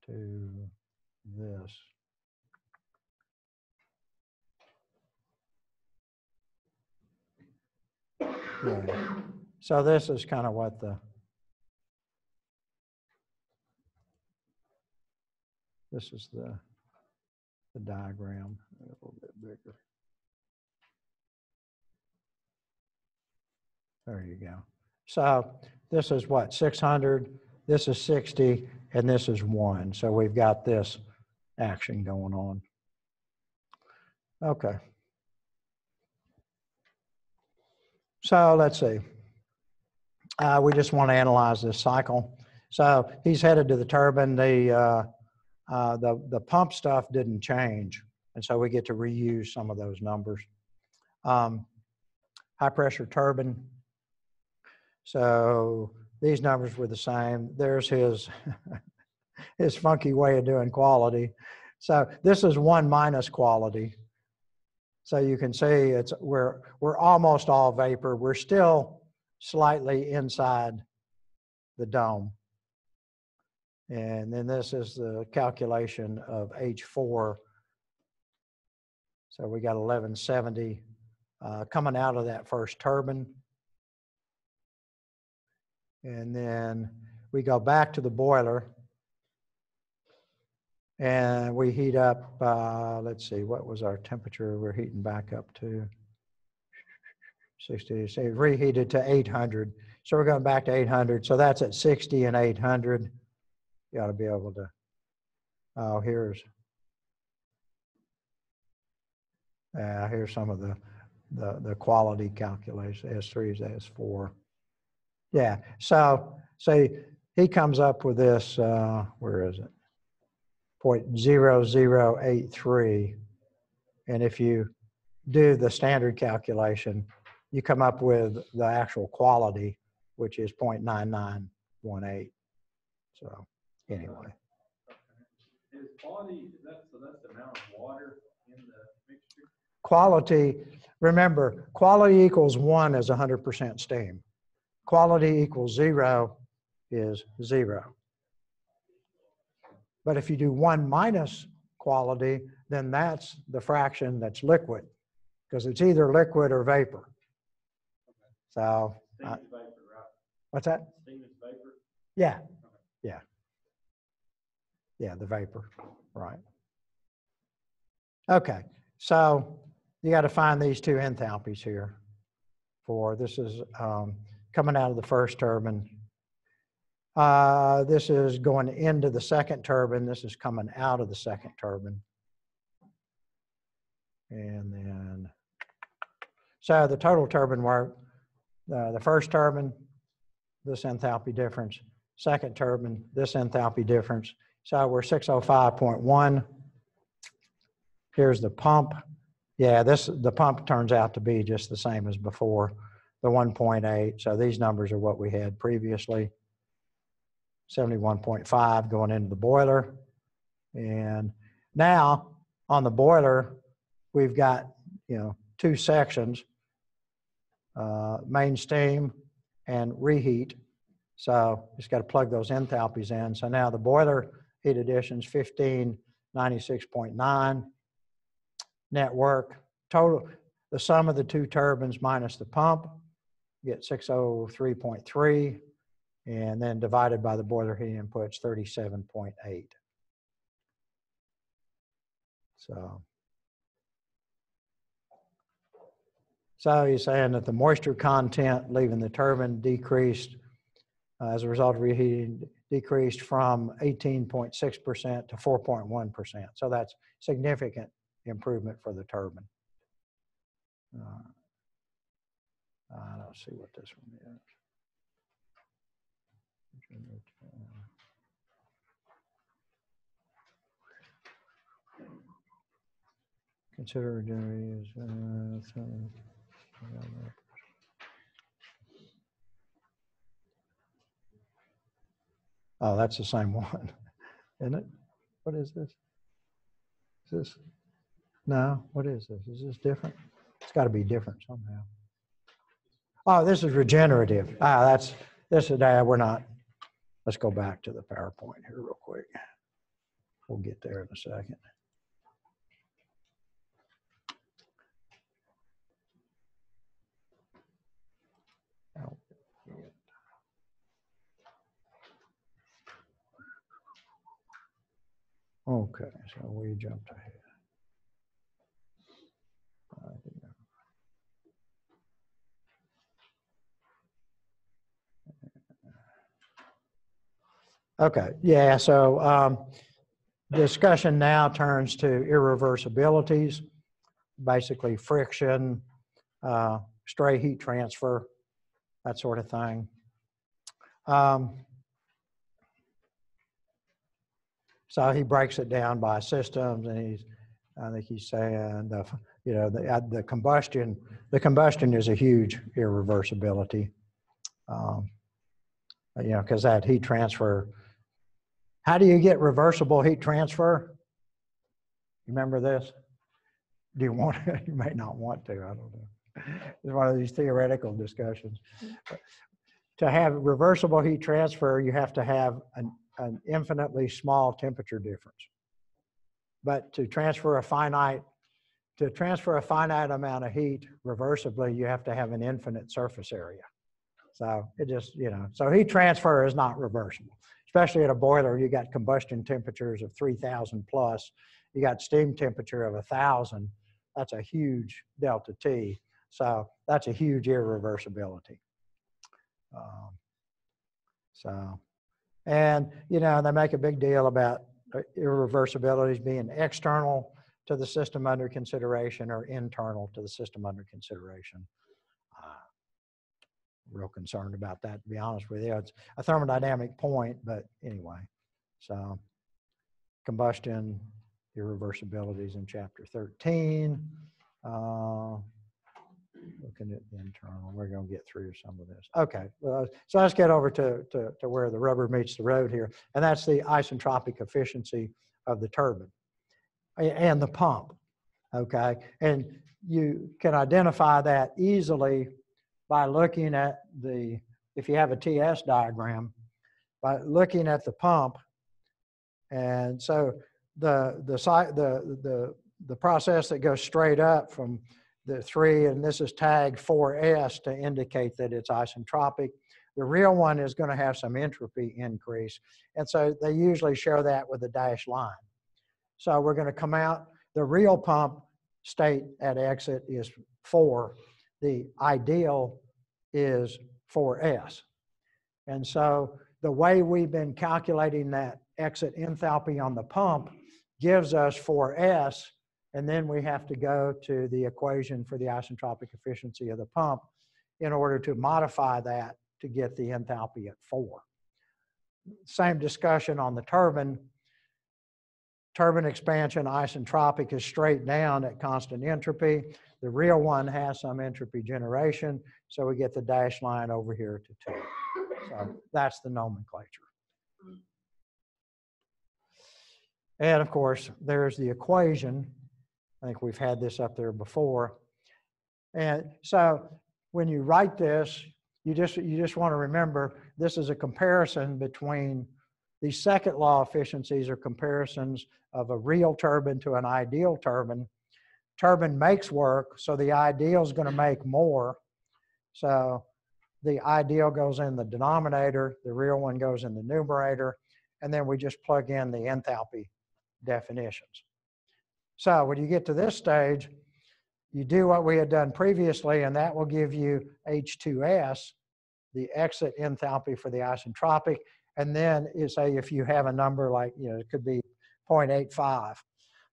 to this. So this is kind of what the this is the the diagram a little bit bigger. There you go. So this is what 600, this is 60, and this is one. So we've got this action going on. Okay. So let's see. Uh, we just want to analyze this cycle. So he's headed to the turbine. The, uh, uh, the, the pump stuff didn't change. And so we get to reuse some of those numbers. Um, high pressure turbine. So these numbers were the same. There's his, [LAUGHS] his funky way of doing quality. So this is one minus quality. So you can see it's we're we're almost all vapor. We're still slightly inside the dome. And then this is the calculation of H4. So we got 1170 uh, coming out of that first turbine. And then we go back to the boiler and we heat up, uh, let's see, what was our temperature? We're heating back up to 60, say reheated to 800. So we're going back to 800. So that's at 60 and 800. You ought to be able to, oh, here's, here's some of the, the, the quality calculation, S3 is S4. Yeah, so say he comes up with this, uh, where is it? Point zero zero eight three. And if you do the standard calculation, you come up with the actual quality, which is 0.9918. So anyway. Is quality, that, so that's the amount of water in the mixture? Quality, remember, quality equals one is 100% steam. Quality equals zero is zero. But if you do one minus quality, then that's the fraction that's liquid, because it's either liquid or vapor. So, Uh, vapor, right? what's that? Steam is vapor? Yeah, yeah. Yeah, the vapor, right. Okay, so you got to find these two enthalpies here for, this is um, coming out of the first turbine. Uh, This is going into the second turbine, this is coming out of the second turbine. And then, so the total turbine work, uh, the first turbine, this enthalpy difference, second turbine, this enthalpy difference. So we're 605.1. Here's the pump. Yeah, this, the pump turns out to be just the same as before, the 1.8. So these numbers are what we had previously. 71.5 going into the boiler. And now on the boiler, we've got, you know, two sections, uh, main steam and reheat. So just got to plug those enthalpies in. So now the boiler heat additions 1596.9 Network total the sum of the two turbines minus the pump get 603.3 and then divided by the boiler heat inputs 37.8 so so he's saying that the moisture content leaving the turbine decreased uh, as a result of reheating decreased from 18.6% to 4.1%. So that's significant improvement for the turbine. Uh, uh, don't see what this one is. Consider generators. Uh, Oh, that's the same [LAUGHS] one, isn't it? What is this? Is this? No, what is this? Is this different? It's got to be different somehow. Oh, this is regenerative. Ah, that's, this is, ah, we're not. Let's go back to the PowerPoint here real quick. We'll get there in a second. Okay, so we jumped ahead. Okay, yeah, so um, discussion now turns to irreversibilities, basically friction, uh, stray heat transfer, that sort of thing. Um, So he breaks it down by systems and he's, I think he's saying, the, you know, the, uh, the combustion, the combustion is a huge irreversibility. Um, You know, because that heat transfer, how do you get reversible heat transfer? Remember this? Do you want, to? [LAUGHS] you may not want to, I don't know. It's one of these theoretical discussions. To have reversible heat transfer, you have to have an an infinitely small temperature difference. But to transfer a finite, to transfer a finite amount of heat reversibly, you have to have an infinite surface area. So it just, you know, so heat transfer is not reversible, especially at a boiler. You got combustion temperatures of 3000 plus, you got steam temperature of 1000. That's a huge delta T. So that's a huge irreversibility. Um, so and, you know, they make a big deal about uh, irreversibilities being external to the system under consideration or internal to the system under consideration. Uh, Real concerned about that, to be honest with you. It's a thermodynamic point, but anyway. So combustion, irreversibilities in chapter 13. Uh, looking at the internal, we're gonna get through some of this. Okay, well, so let's get over to, to, to where the rubber meets the road here, and that's the isentropic efficiency of the turbine and the pump, okay? And you can identify that easily by looking at the, if you have a TS diagram, by looking at the pump. And so the, the the, the, the process that goes straight up from the three, and this is tagged 4S to indicate that it's isentropic. The real one is going to have some entropy increase. And so they usually show that with a dashed line. So we're going to come out, the real pump state at exit is 4. The ideal is 4S. And so the way we've been calculating that exit enthalpy on the pump gives us 4S, and then we have to go to the equation for the isentropic efficiency of the pump in order to modify that to get the enthalpy at 4. Same discussion on the turbine. Turbine expansion isentropic is straight down at constant entropy. The real one has some entropy generation, so we get the dashed line over here to 2. So that's the nomenclature. And of course, there's the equation. I think we've had this up there before. And so when you write this, you just, you just want to remember this is a comparison between the second law efficiencies are comparisons of a real turbine to an ideal turbine. Turbine makes work, so the ideal is going to make more. So the ideal goes in the denominator, the real one goes in the numerator, and then we just plug in the enthalpy definitions. So when you get to this stage, you do what we had done previously, and that will give you H2S, the exit enthalpy for the isentropic. And then you say if you have a number like, you know, it could be 0.85.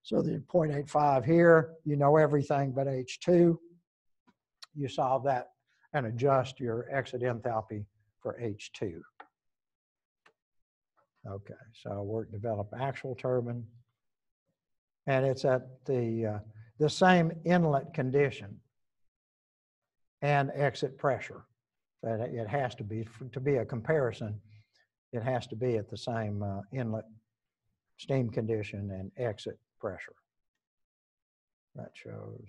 So the 0.85 here, you know everything but H2. You solve that and adjust your exit enthalpy for H2. Okay, so work develop actual turbine. And it's at the, uh, the same inlet condition and exit pressure. That it has to be, to be a comparison, it has to be at the same uh, inlet steam condition and exit pressure. That shows.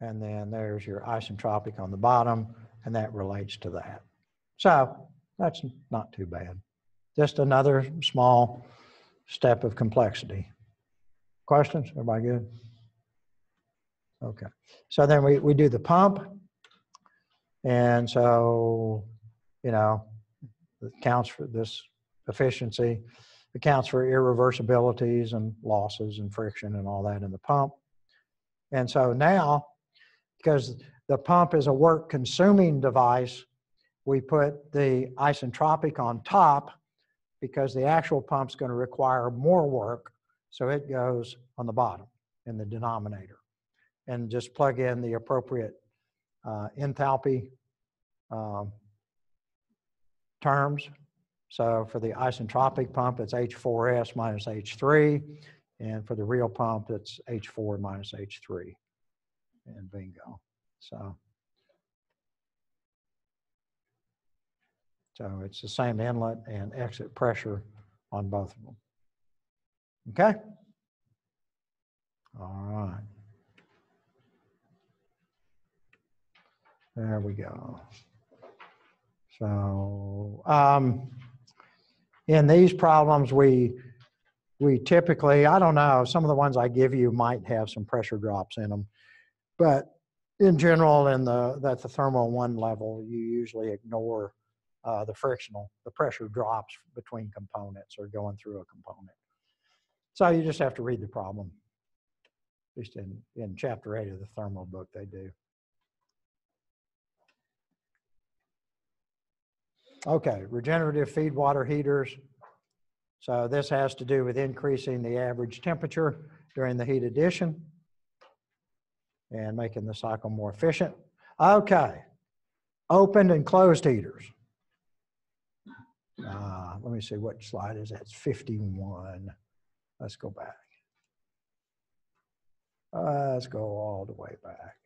And then there's your isentropic on the bottom, and that relates to that. So that's not too bad. Just another small step of complexity. Questions? Everybody good? Okay. So then we, we do the pump. And so, you know, it counts for this efficiency, accounts for irreversibilities and losses and friction and all that in the pump. And so now, because the pump is a work consuming device, we put the isentropic on top because the actual pump's going to require more work. So it goes on the bottom in the denominator. And just plug in the appropriate uh, enthalpy um, terms. So for the isentropic pump, it's H4S minus H3. And for the real pump, it's H4 minus H3. And bingo. So. So it's the same inlet and exit pressure on both of them. Okay? All right. There we go. So, um, in these problems, we, we typically, I don't know, some of the ones I give you might have some pressure drops in them. But in general, in the, at the thermal one level, you usually ignore uh, the frictional, the pressure drops between components or going through a component. So you just have to read the problem. At least in, in chapter eight of the thermal book, they do. Okay, regenerative feed water heaters. So this has to do with increasing the average temperature during the heat addition and making the cycle more efficient. Okay, opened and closed heaters. Uh, let me see, what slide is that? It's 51. Let's go back. Uh, let's go all the way back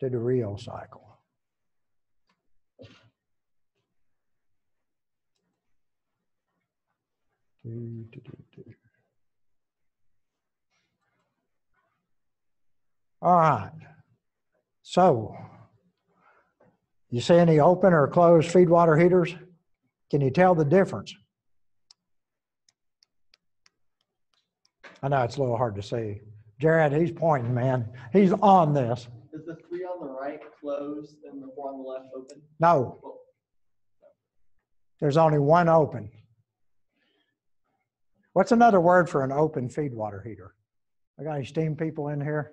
to the real cycle. Do, do, do, do. All right. So, you see any open or closed feed water heaters? Can you tell the difference? I know it's a little hard to see. Jared, he's pointing, man. He's on this. Is the three on the right closed and the four on the left open? No, there's only one open. What's another word for an open feed water heater? I got any steam people in here?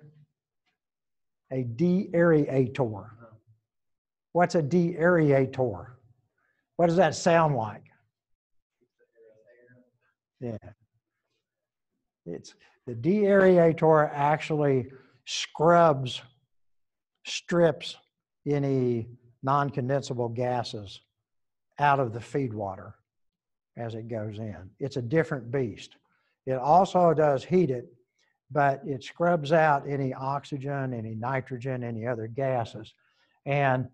A deaerator. What's a deaerator? What does that sound like? Yeah. It's the deaerator actually scrubs, strips any non-condensable gases out of the feed water as it goes in. It's a different beast. It also does heat it, but it scrubs out any oxygen, any nitrogen, any other gases. And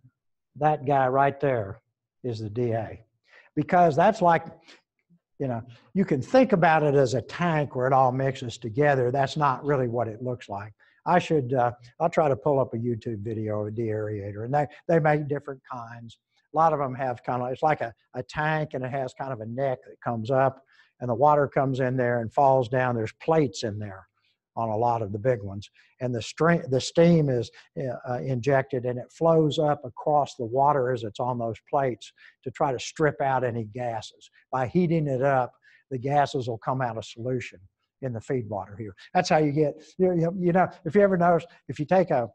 that guy right there is the DA. Because that's like, you know, you can think about it as a tank where it all mixes together. That's not really what it looks like. I should, uh, I'll try to pull up a YouTube video of a deaerator, and they, they make different kinds. A lot of them have kind of, it's like a, a tank and it has kind of a neck that comes up and the water comes in there and falls down. There's plates in there on a lot of the big ones. And the, string, the steam is uh, injected and it flows up across the water as it's on those plates to try to strip out any gases. By heating it up, the gases will come out of solution in the feed water here. That's how you get, you know if you ever notice, if you take a,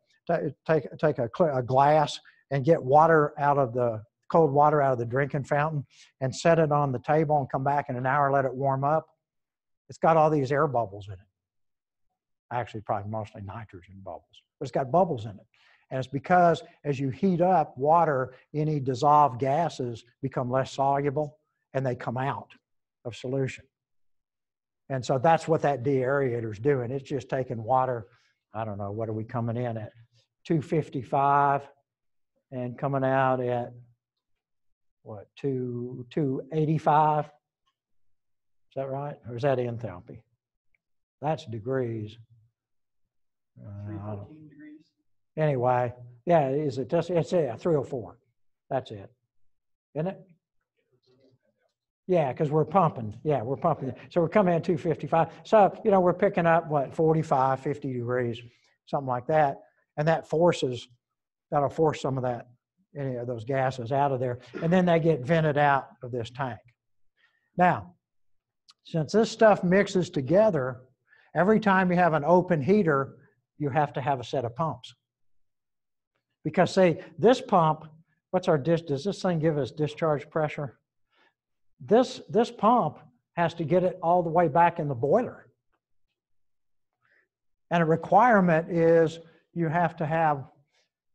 take, take a, a glass and get water out of the cold water out of the drinking fountain and set it on the table and come back in an hour, let it warm up, it's got all these air bubbles in it. Actually, probably mostly nitrogen bubbles, but it's got bubbles in it. And it's because as you heat up water, any dissolved gases become less soluble and they come out of solution. And so that's what that deaerator is doing. It's just taking water, I don't know, what are we coming in at? 255 and coming out at what, two, 285? Is that right? Or is that enthalpy? That's degrees. Uh, Three I don't- fourteen degrees? Anyway, yeah, is it just, it's, yeah, 304. That's it. Isn't it? Yeah, because we're pumping. Yeah, we're pumping. So we're coming in 255. So, you know, we're picking up what, 45, 50 degrees, something like that. And that forces, that'll force some of that, any of those gases out of there. And then they get vented out of this tank. Now, since this stuff mixes together, every time you have an open heater, you have to have a set of pumps. Because say this pump, what's our dis, does this thing give us discharge pressure? This, this pump has to get it all the way back in the boiler. And a requirement is you have to have,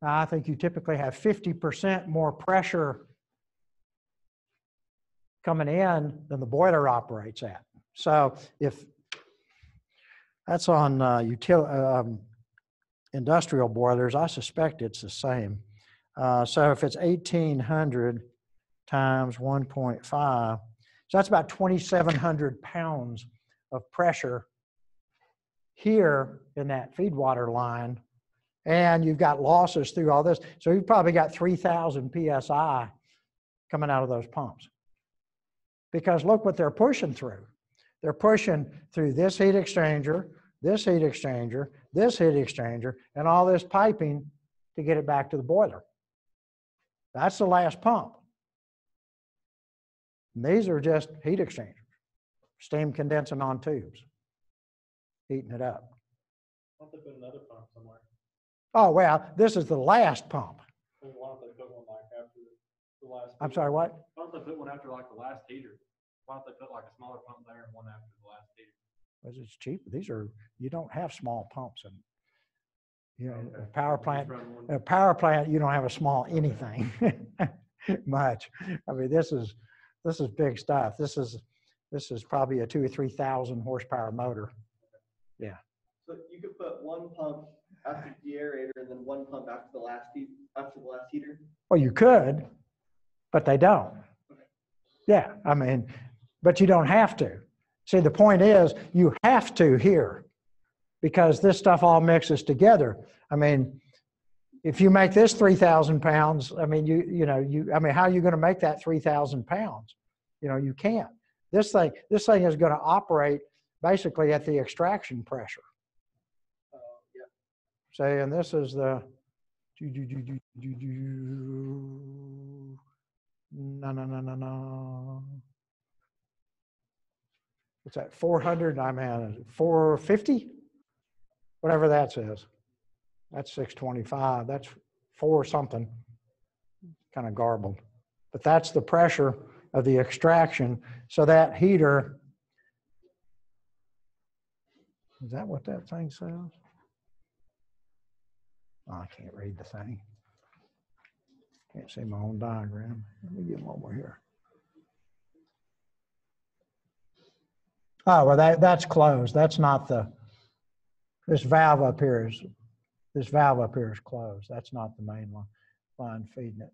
I think you typically have 50% more pressure coming in than the boiler operates at. So if that's on uh, util, um, industrial boilers, I suspect it's the same. Uh, so if it's 1800 times 1.5, so that's about 2,700 pounds of pressure here in that feed water line. And you've got losses through all this. So you've probably got 3,000 PSI coming out of those pumps. Because look what they're pushing through. They're pushing through this heat exchanger, this heat exchanger, this heat exchanger, and all this piping to get it back to the boiler. That's the last pump. And these are just heat exchangers, steam condensing on tubes, heating it up. Why don't they put another pump somewhere? Oh, well, this is the last pump. Why don't they put one like after the last? I'm sorry, what? Why don't they put one after like the last heater? Why don't they put like a smaller pump there and one after the last heater? Because it's cheap. These are, you don't have small pumps and, you know, a power plant, a power plant, you don't have a small anything [LAUGHS] much. I mean, this is, this is big stuff. This is, this is probably a two or 3,000 horsepower motor. Yeah. So you could put one pump after the aerator and then one pump after the last heat, after the last heater. Well, you could, but they don't. Yeah, I mean, but you don't have to. See, the point is, you have to here because this stuff all mixes together. I mean, if you make this 3,000 pounds, I mean, you, you know, you, I mean, how are you going to make that 3,000 pounds? You know, you can't. This thing, this thing is going to operate basically at the extraction pressure. Say, and this is the. do, do, do, do, do, do. No, no, no, no, no. What's that? 400? I'm at 450? Whatever that says. That's 625. That's four something. Kind of garbled. But that's the pressure of the extraction. So that heater. Is that what that thing says? Oh, I can't read the thing. Can't see my own diagram. Let me get one over here. Oh, well, that, that's closed. That's not the, this valve up here is, this valve up here is closed. That's not the main line, line feeding it.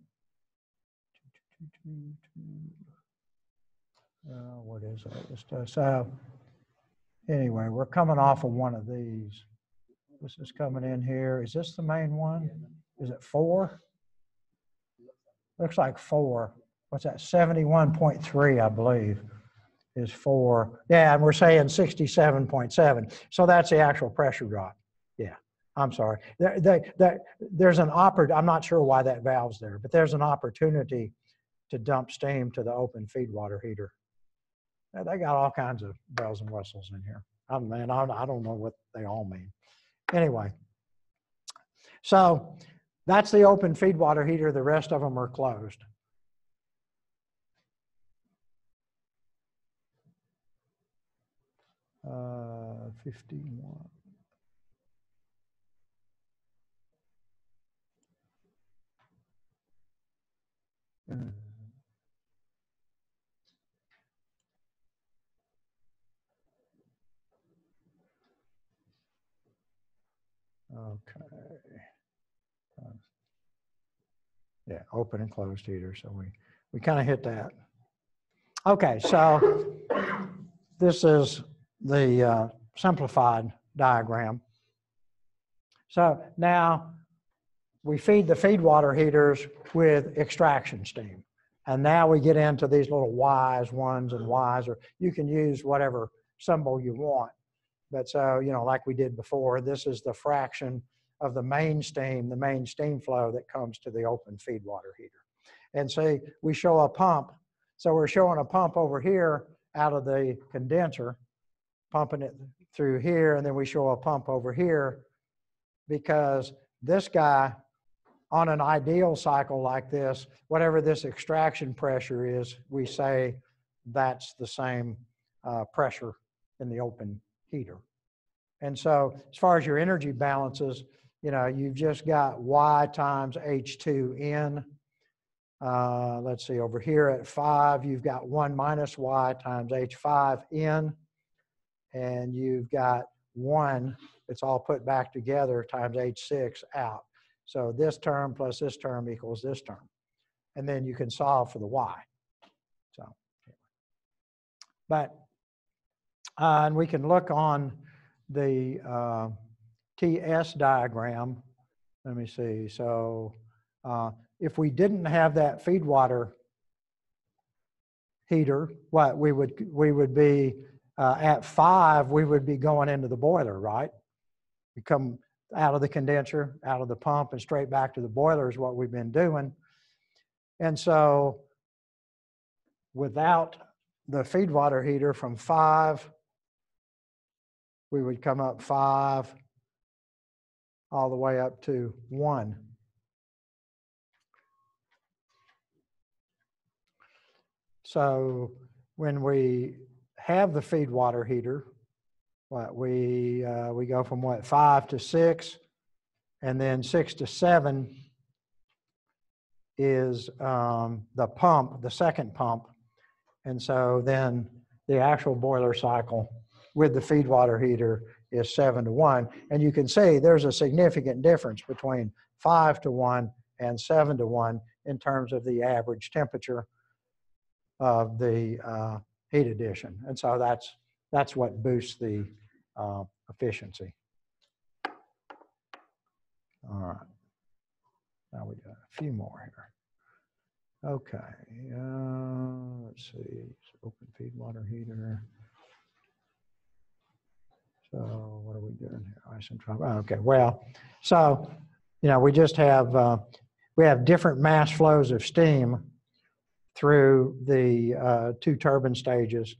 Uh, what is it? Uh, So, anyway, we're coming off of one of these. This is coming in here. Is this the main one? Is it four? Looks like four. What's that? Seventy-one point three, I believe, is four. Yeah, and we're saying sixty-seven point seven. So that's the actual pressure drop. Yeah, I'm sorry. There, there, there- there's an oppor, I'm not sure why that valve's there, but there's an opportunity to dump steam to the open feed water heater. Now, They got all kinds of bells and whistles in here. I man, I, I don't know what they all mean. Anyway, so that's the open feed water heater. The rest of them are closed. Uh, 51. Hmm. Okay. Yeah, open and closed heater, so we, we kind of hit that. Okay, so this is the uh, simplified diagram. So now we feed the feed water heaters with extraction steam. And now we get into these little Ys, ones and Ys, or you can use whatever symbol you want. But so, you know, like we did before, this is the fraction of the main steam, the main steam flow that comes to the open feed water heater. And say we show a pump. So we're showing a pump over here out of the condenser, pumping it through here, and then we show a pump over here because this guy on an ideal cycle like this, whatever this extraction pressure is, we say that's the same uh, pressure in the open heater. And so as far as your energy balances, you know, you've just got Y times H2 in. Uh, let's see, over here at five, you've got one minus Y times H5 in. And you've got one, it's all put back together times H6 out. So this term plus this term equals this term. And then you can solve for the Y. So, but, uh, and we can look on the uh, TS diagram. Let me see. So uh, if we didn't have that feed water heater, what we would we would be uh, at five, we would be going into the boiler, right? We come out of the condenser, out of the pump, and straight back to the boiler is what we've been doing. And so without the feed water heater from five, we would come up five all the way up to one. So when we have the feed water heater, what we uh, we go from what five to six, and then six to seven is um, the pump, the second pump, and so then the actual boiler cycle with the feed water heater is seven to one. And you can see there's a significant difference between five to one and seven to one in terms of the average temperature of the uh, heat addition. And so that's, that's what boosts the uh, efficiency. All right. Now we got a few more here. Okay, uh, let's see, open feed water heater. So what are we doing here? Isentropic, oh, okay, well, so, you know, we just have, uh, we have different mass flows of steam through the uh, two turbine stages,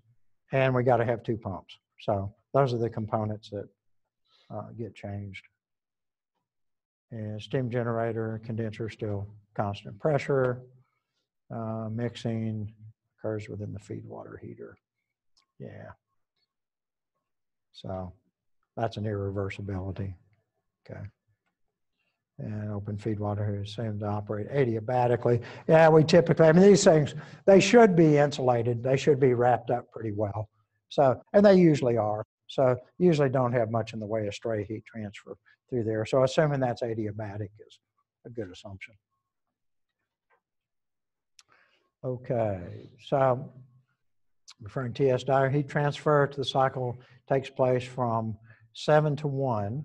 and we got to have two pumps. So those are the components that uh, get changed. And steam generator, condenser still constant pressure. Uh, mixing occurs within the feed water heater. Yeah. So that's an irreversibility. Okay. And open feed water is to operate adiabatically. Yeah, we typically, I mean, these things, they should be insulated. They should be wrapped up pretty well. So, and they usually are. So usually don't have much in the way of stray heat transfer through there. So assuming that's adiabatic is a good assumption. Okay, so referring TS Dyer, heat transfer to the cycle takes place from seven to one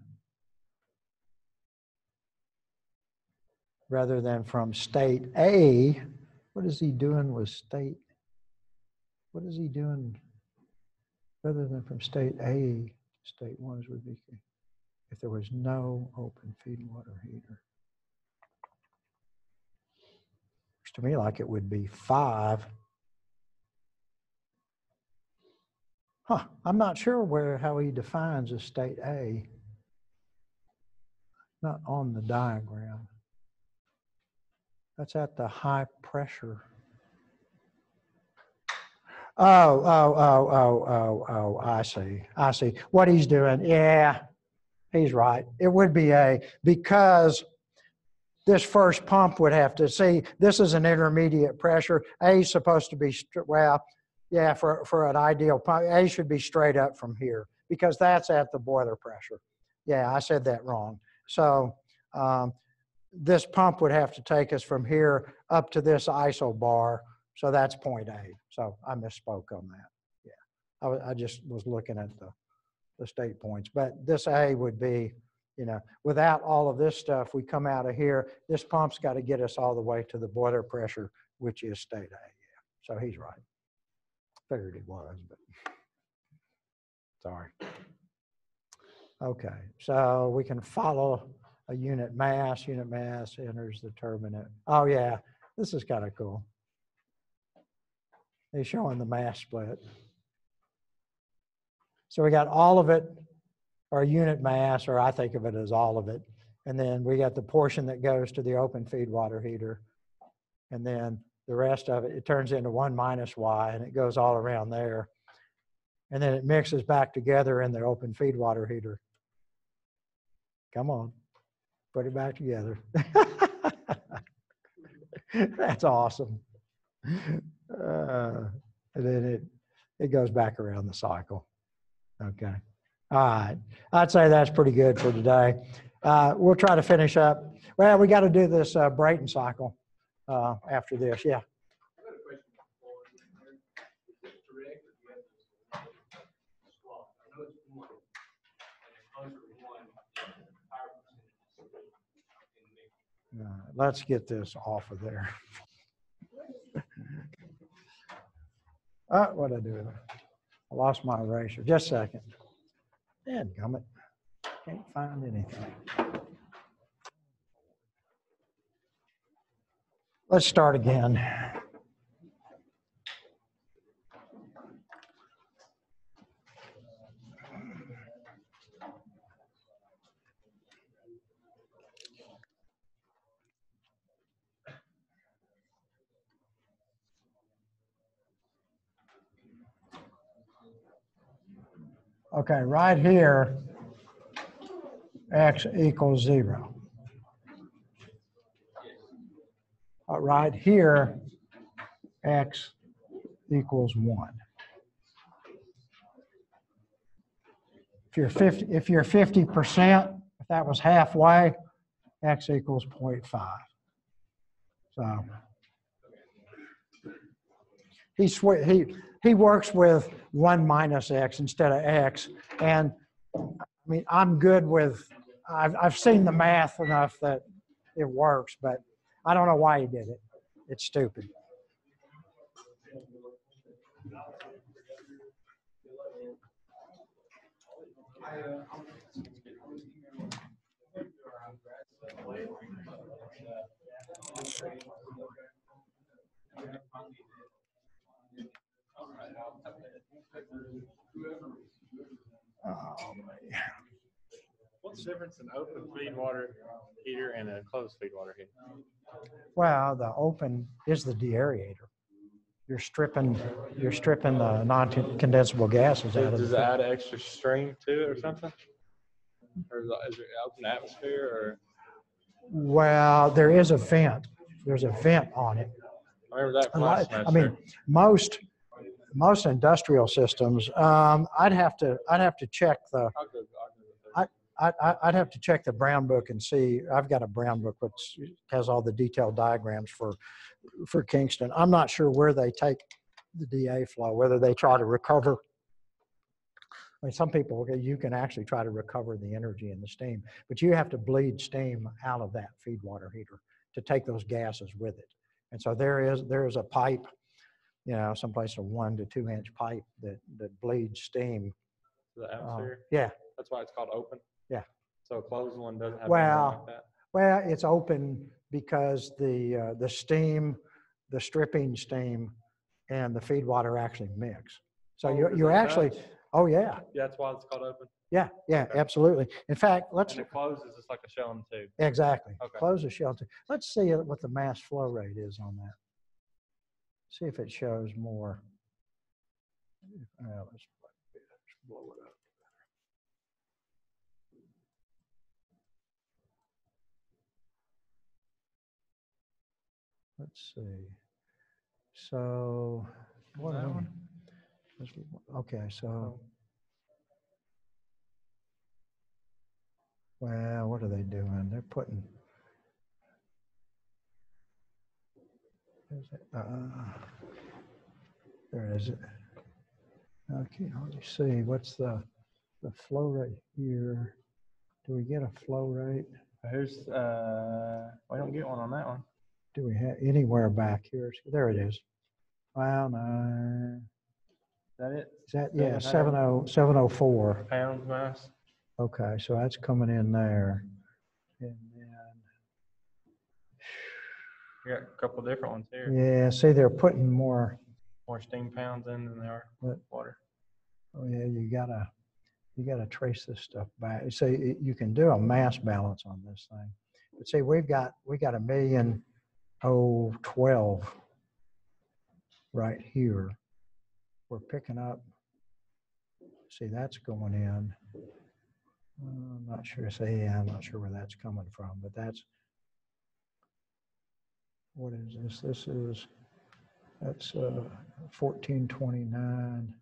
rather than from state A. What is he doing with state? What is he doing rather than from state A, state ones would be if there was no open feed water heater. Looks to me like it would be five. Huh, I'm not sure where, how he defines a state A. Not on the diagram. That's at the high pressure. Oh, oh, oh, oh, oh, oh, I see, I see. What he's doing, yeah, he's right. It would be A because this first pump would have to see, this is an intermediate pressure. A is supposed to be, well, yeah, for, for an ideal pump, A should be straight up from here because that's at the boiler pressure. Yeah, I said that wrong. So um, this pump would have to take us from here up to this ISO bar. So that's point A. So I misspoke on that. Yeah, I, I just was looking at the, the state points. But this A would be, you know, without all of this stuff, we come out of here. This pump's got to get us all the way to the boiler pressure, which is state A. Yeah. So he's right. Figured it was, but sorry. Okay, so we can follow a unit mass. Unit mass enters the turbine. Oh yeah, this is kind of cool. They're showing the mass split. So we got all of it, or unit mass, or I think of it as all of it. And then we got the portion that goes to the open feed water heater. And then the rest of it, it turns into one minus Y and it goes all around there. And then it mixes back together in the open feed water heater. Come on, put it back together. [LAUGHS] That's awesome. Uh, and then it, it goes back around the cycle. Okay. All right. I'd say that's pretty good for today. Uh, we'll try to finish up. Well, we got to do this uh, Brayton cycle uh, after this. Yeah. Uh, let's get this off of there. [LAUGHS] Uh, what'd I do? I lost my eraser. Just a second. Dadgummit. Can't find anything. Let's start again. Okay, right here, x equals zero. Uh, Right here, x equals one. If you're 50, if you're 50%, if that was halfway, X equals 0.5. So he he, he works with one minus X instead of X. And I mean, I'm good with, I've, I've seen the math enough that it works, but I don't know why he did it. It's stupid. Oh, What's the difference in open feed water heater and a closed feed water heater? Well, the open is the deaerator. You're stripping, you're stripping the non-condensable gases out of Does it the. add extra stream to it or something? Or is it- is it open atmosphere or, Well, there is a vent. There's a vent on it. I remember that A from last I semester. mean, most, most industrial systems, um, I'd have to, I'd have to check the, I'll go- I'll go with that. I, I, I'd have to check the Brown book and see, I've got a Brown book which has all the detailed diagrams for, for Kingston. I'm not sure where they take the DA flow, whether they try to recover. I mean, some people, you can actually try to recover the energy in the steam, but you have to bleed steam out of that feed water heater to take those gases with it. And so there is, there is a pipe, you know, someplace a one to two inch pipe that, that bleeds steam. The uh, atmosphere, Yeah, that's why it's called open? Yeah. So a closed one doesn't have anything Well, like that? Well, it's open because the, uh, the steam, the stripping steam and the feed water actually mix. So Oh, you're, you're that actually, oh, yeah, Yeah, that's why it's called open. yeah, yeah, Okay. absolutely. In fact, let's, And it closes, it's like a shell and tube. exactly, Okay. close the shelter. Let's see what the mass flow rate is on that. See if it shows more. Uh, let's blow it up. Let's see. So, what, that one? okay, so. Well, what are they doing? They're putting. Is it, uh, There it is. Okay, let me see, what's the, the flow rate here? Do we get a flow rate? Here's, uh, we don't get one on that one. Do we have anywhere back here? There it is. Well, no, Is that it? is that, yeah, hundred? seven oh, seven oh four. Pounds mass? Okay, so that's coming in there. And then, We got a couple different ones here. yeah, see, they're putting more, More steam pounds in than there are What? water. oh yeah, you gotta, you gotta trace this stuff back. See, you can do a mass balance on this thing. But see, we've got, we got a million, oh, twelve right here. We're picking up, see, that's going in. Uh, I'm not sure, say, yeah, I'm not sure where that's coming from, but that's, what is this? This is, that's uh, fourteen twenty-nine.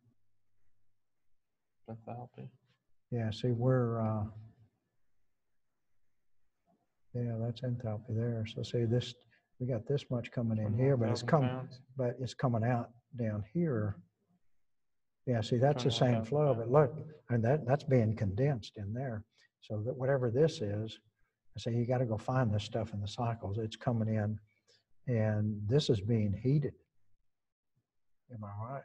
Enthalpy. Yeah, see, we're, uh, yeah, that's enthalpy there. So see this, we got this much coming in here, but it's 21,000 coming, pounds. but it's coming out down here. Yeah, see, that's the same 21,000 flow, but look, and that, that's being condensed in there. So that whatever this is, I say you gotta go find this stuff in the cycles. It's coming in and this is being heated. Am I right?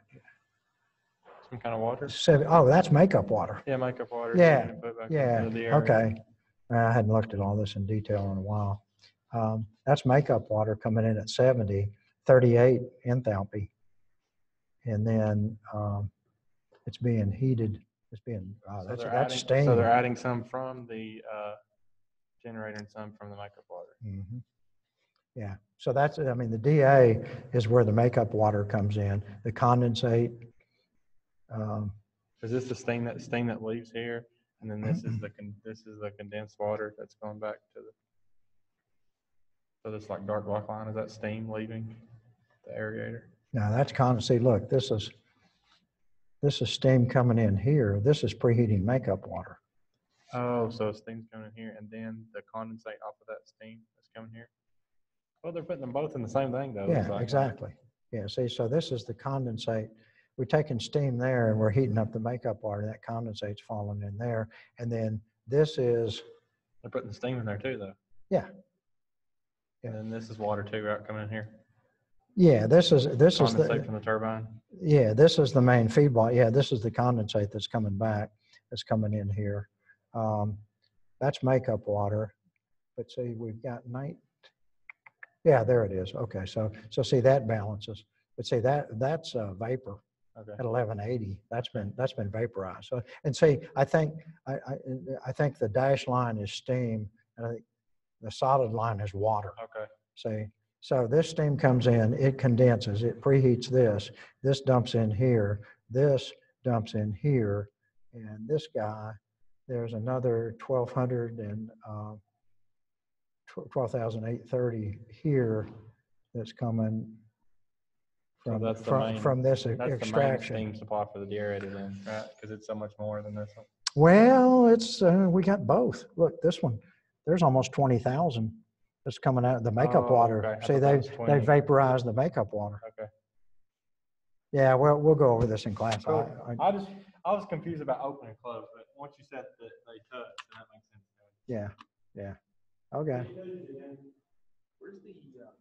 Some kind of water? Seven, oh, that's makeup water. Yeah, makeup water. Yeah, taken and put back Yeah, into the area. okay. I hadn't looked at all this in detail in a while. Um, that's makeup water coming in at 70, 38 enthalpy. And then, um, it's being heated, it's being, So that's, that's adding- steam. So they're adding some from the uh, generator and some from the makeup water. Mhm. Yeah, so that's, I mean, the DA is where the makeup water comes in, the condensate. um, Is this the steam that, steam that leaves here? And then this is the, con- this is the condensed water that's going back to the, so this like dark black line, is that steam leaving the aerator? Now, that's condensate, look, this is, this is steam coming in here. This is preheating makeup water. Oh, so steam's coming in here and then the condensate off of that steam is coming here? Well, they're putting them both in the same thing though. Yeah, like- exactly. Yeah, see, so this is the condensate. We're taking steam there and we're heating up the makeup water. That condensate's falling in there. And then this is, They're putting the steam in there too though. Yeah. And then this is water too, right, coming in here? yeah, this is, this is Condensate the, from the turbine? yeah, this is the main feed water. Yeah, this is the condensate that's coming back, that's coming in here. Um, That's makeup water. But see, we've got night. Yeah, there it is. Okay, so, so see, that balances. But see, that, that's uh, vapor. Okay. at eleven eighty, that's been, that's been vaporized. So, and see, I think, I, I, I think the dash line is steam and I think the solid line is water. Okay. See, so this steam comes in, it condenses, it preheats this, this dumps in here, this dumps in here, and this guy, there's another twelve hundred and, uh, twelve thousand eight thirty here that's coming So from, that's from, main- from this That's the main extraction. steam supply for the deaerator then, right? Because it's so much more than this one. Well, it's, uh, we got both. Look, this one, there's almost twenty thousand that's coming out of the makeup Oh, water. okay. See, they, was they 20. vaporized the makeup water. Okay. Yeah, well, we'll go over this in class. I- So I- I just, I was confused about open and close, but once you said that they touch, then that makes sense. Yeah, yeah. Okay. Where's the, uh,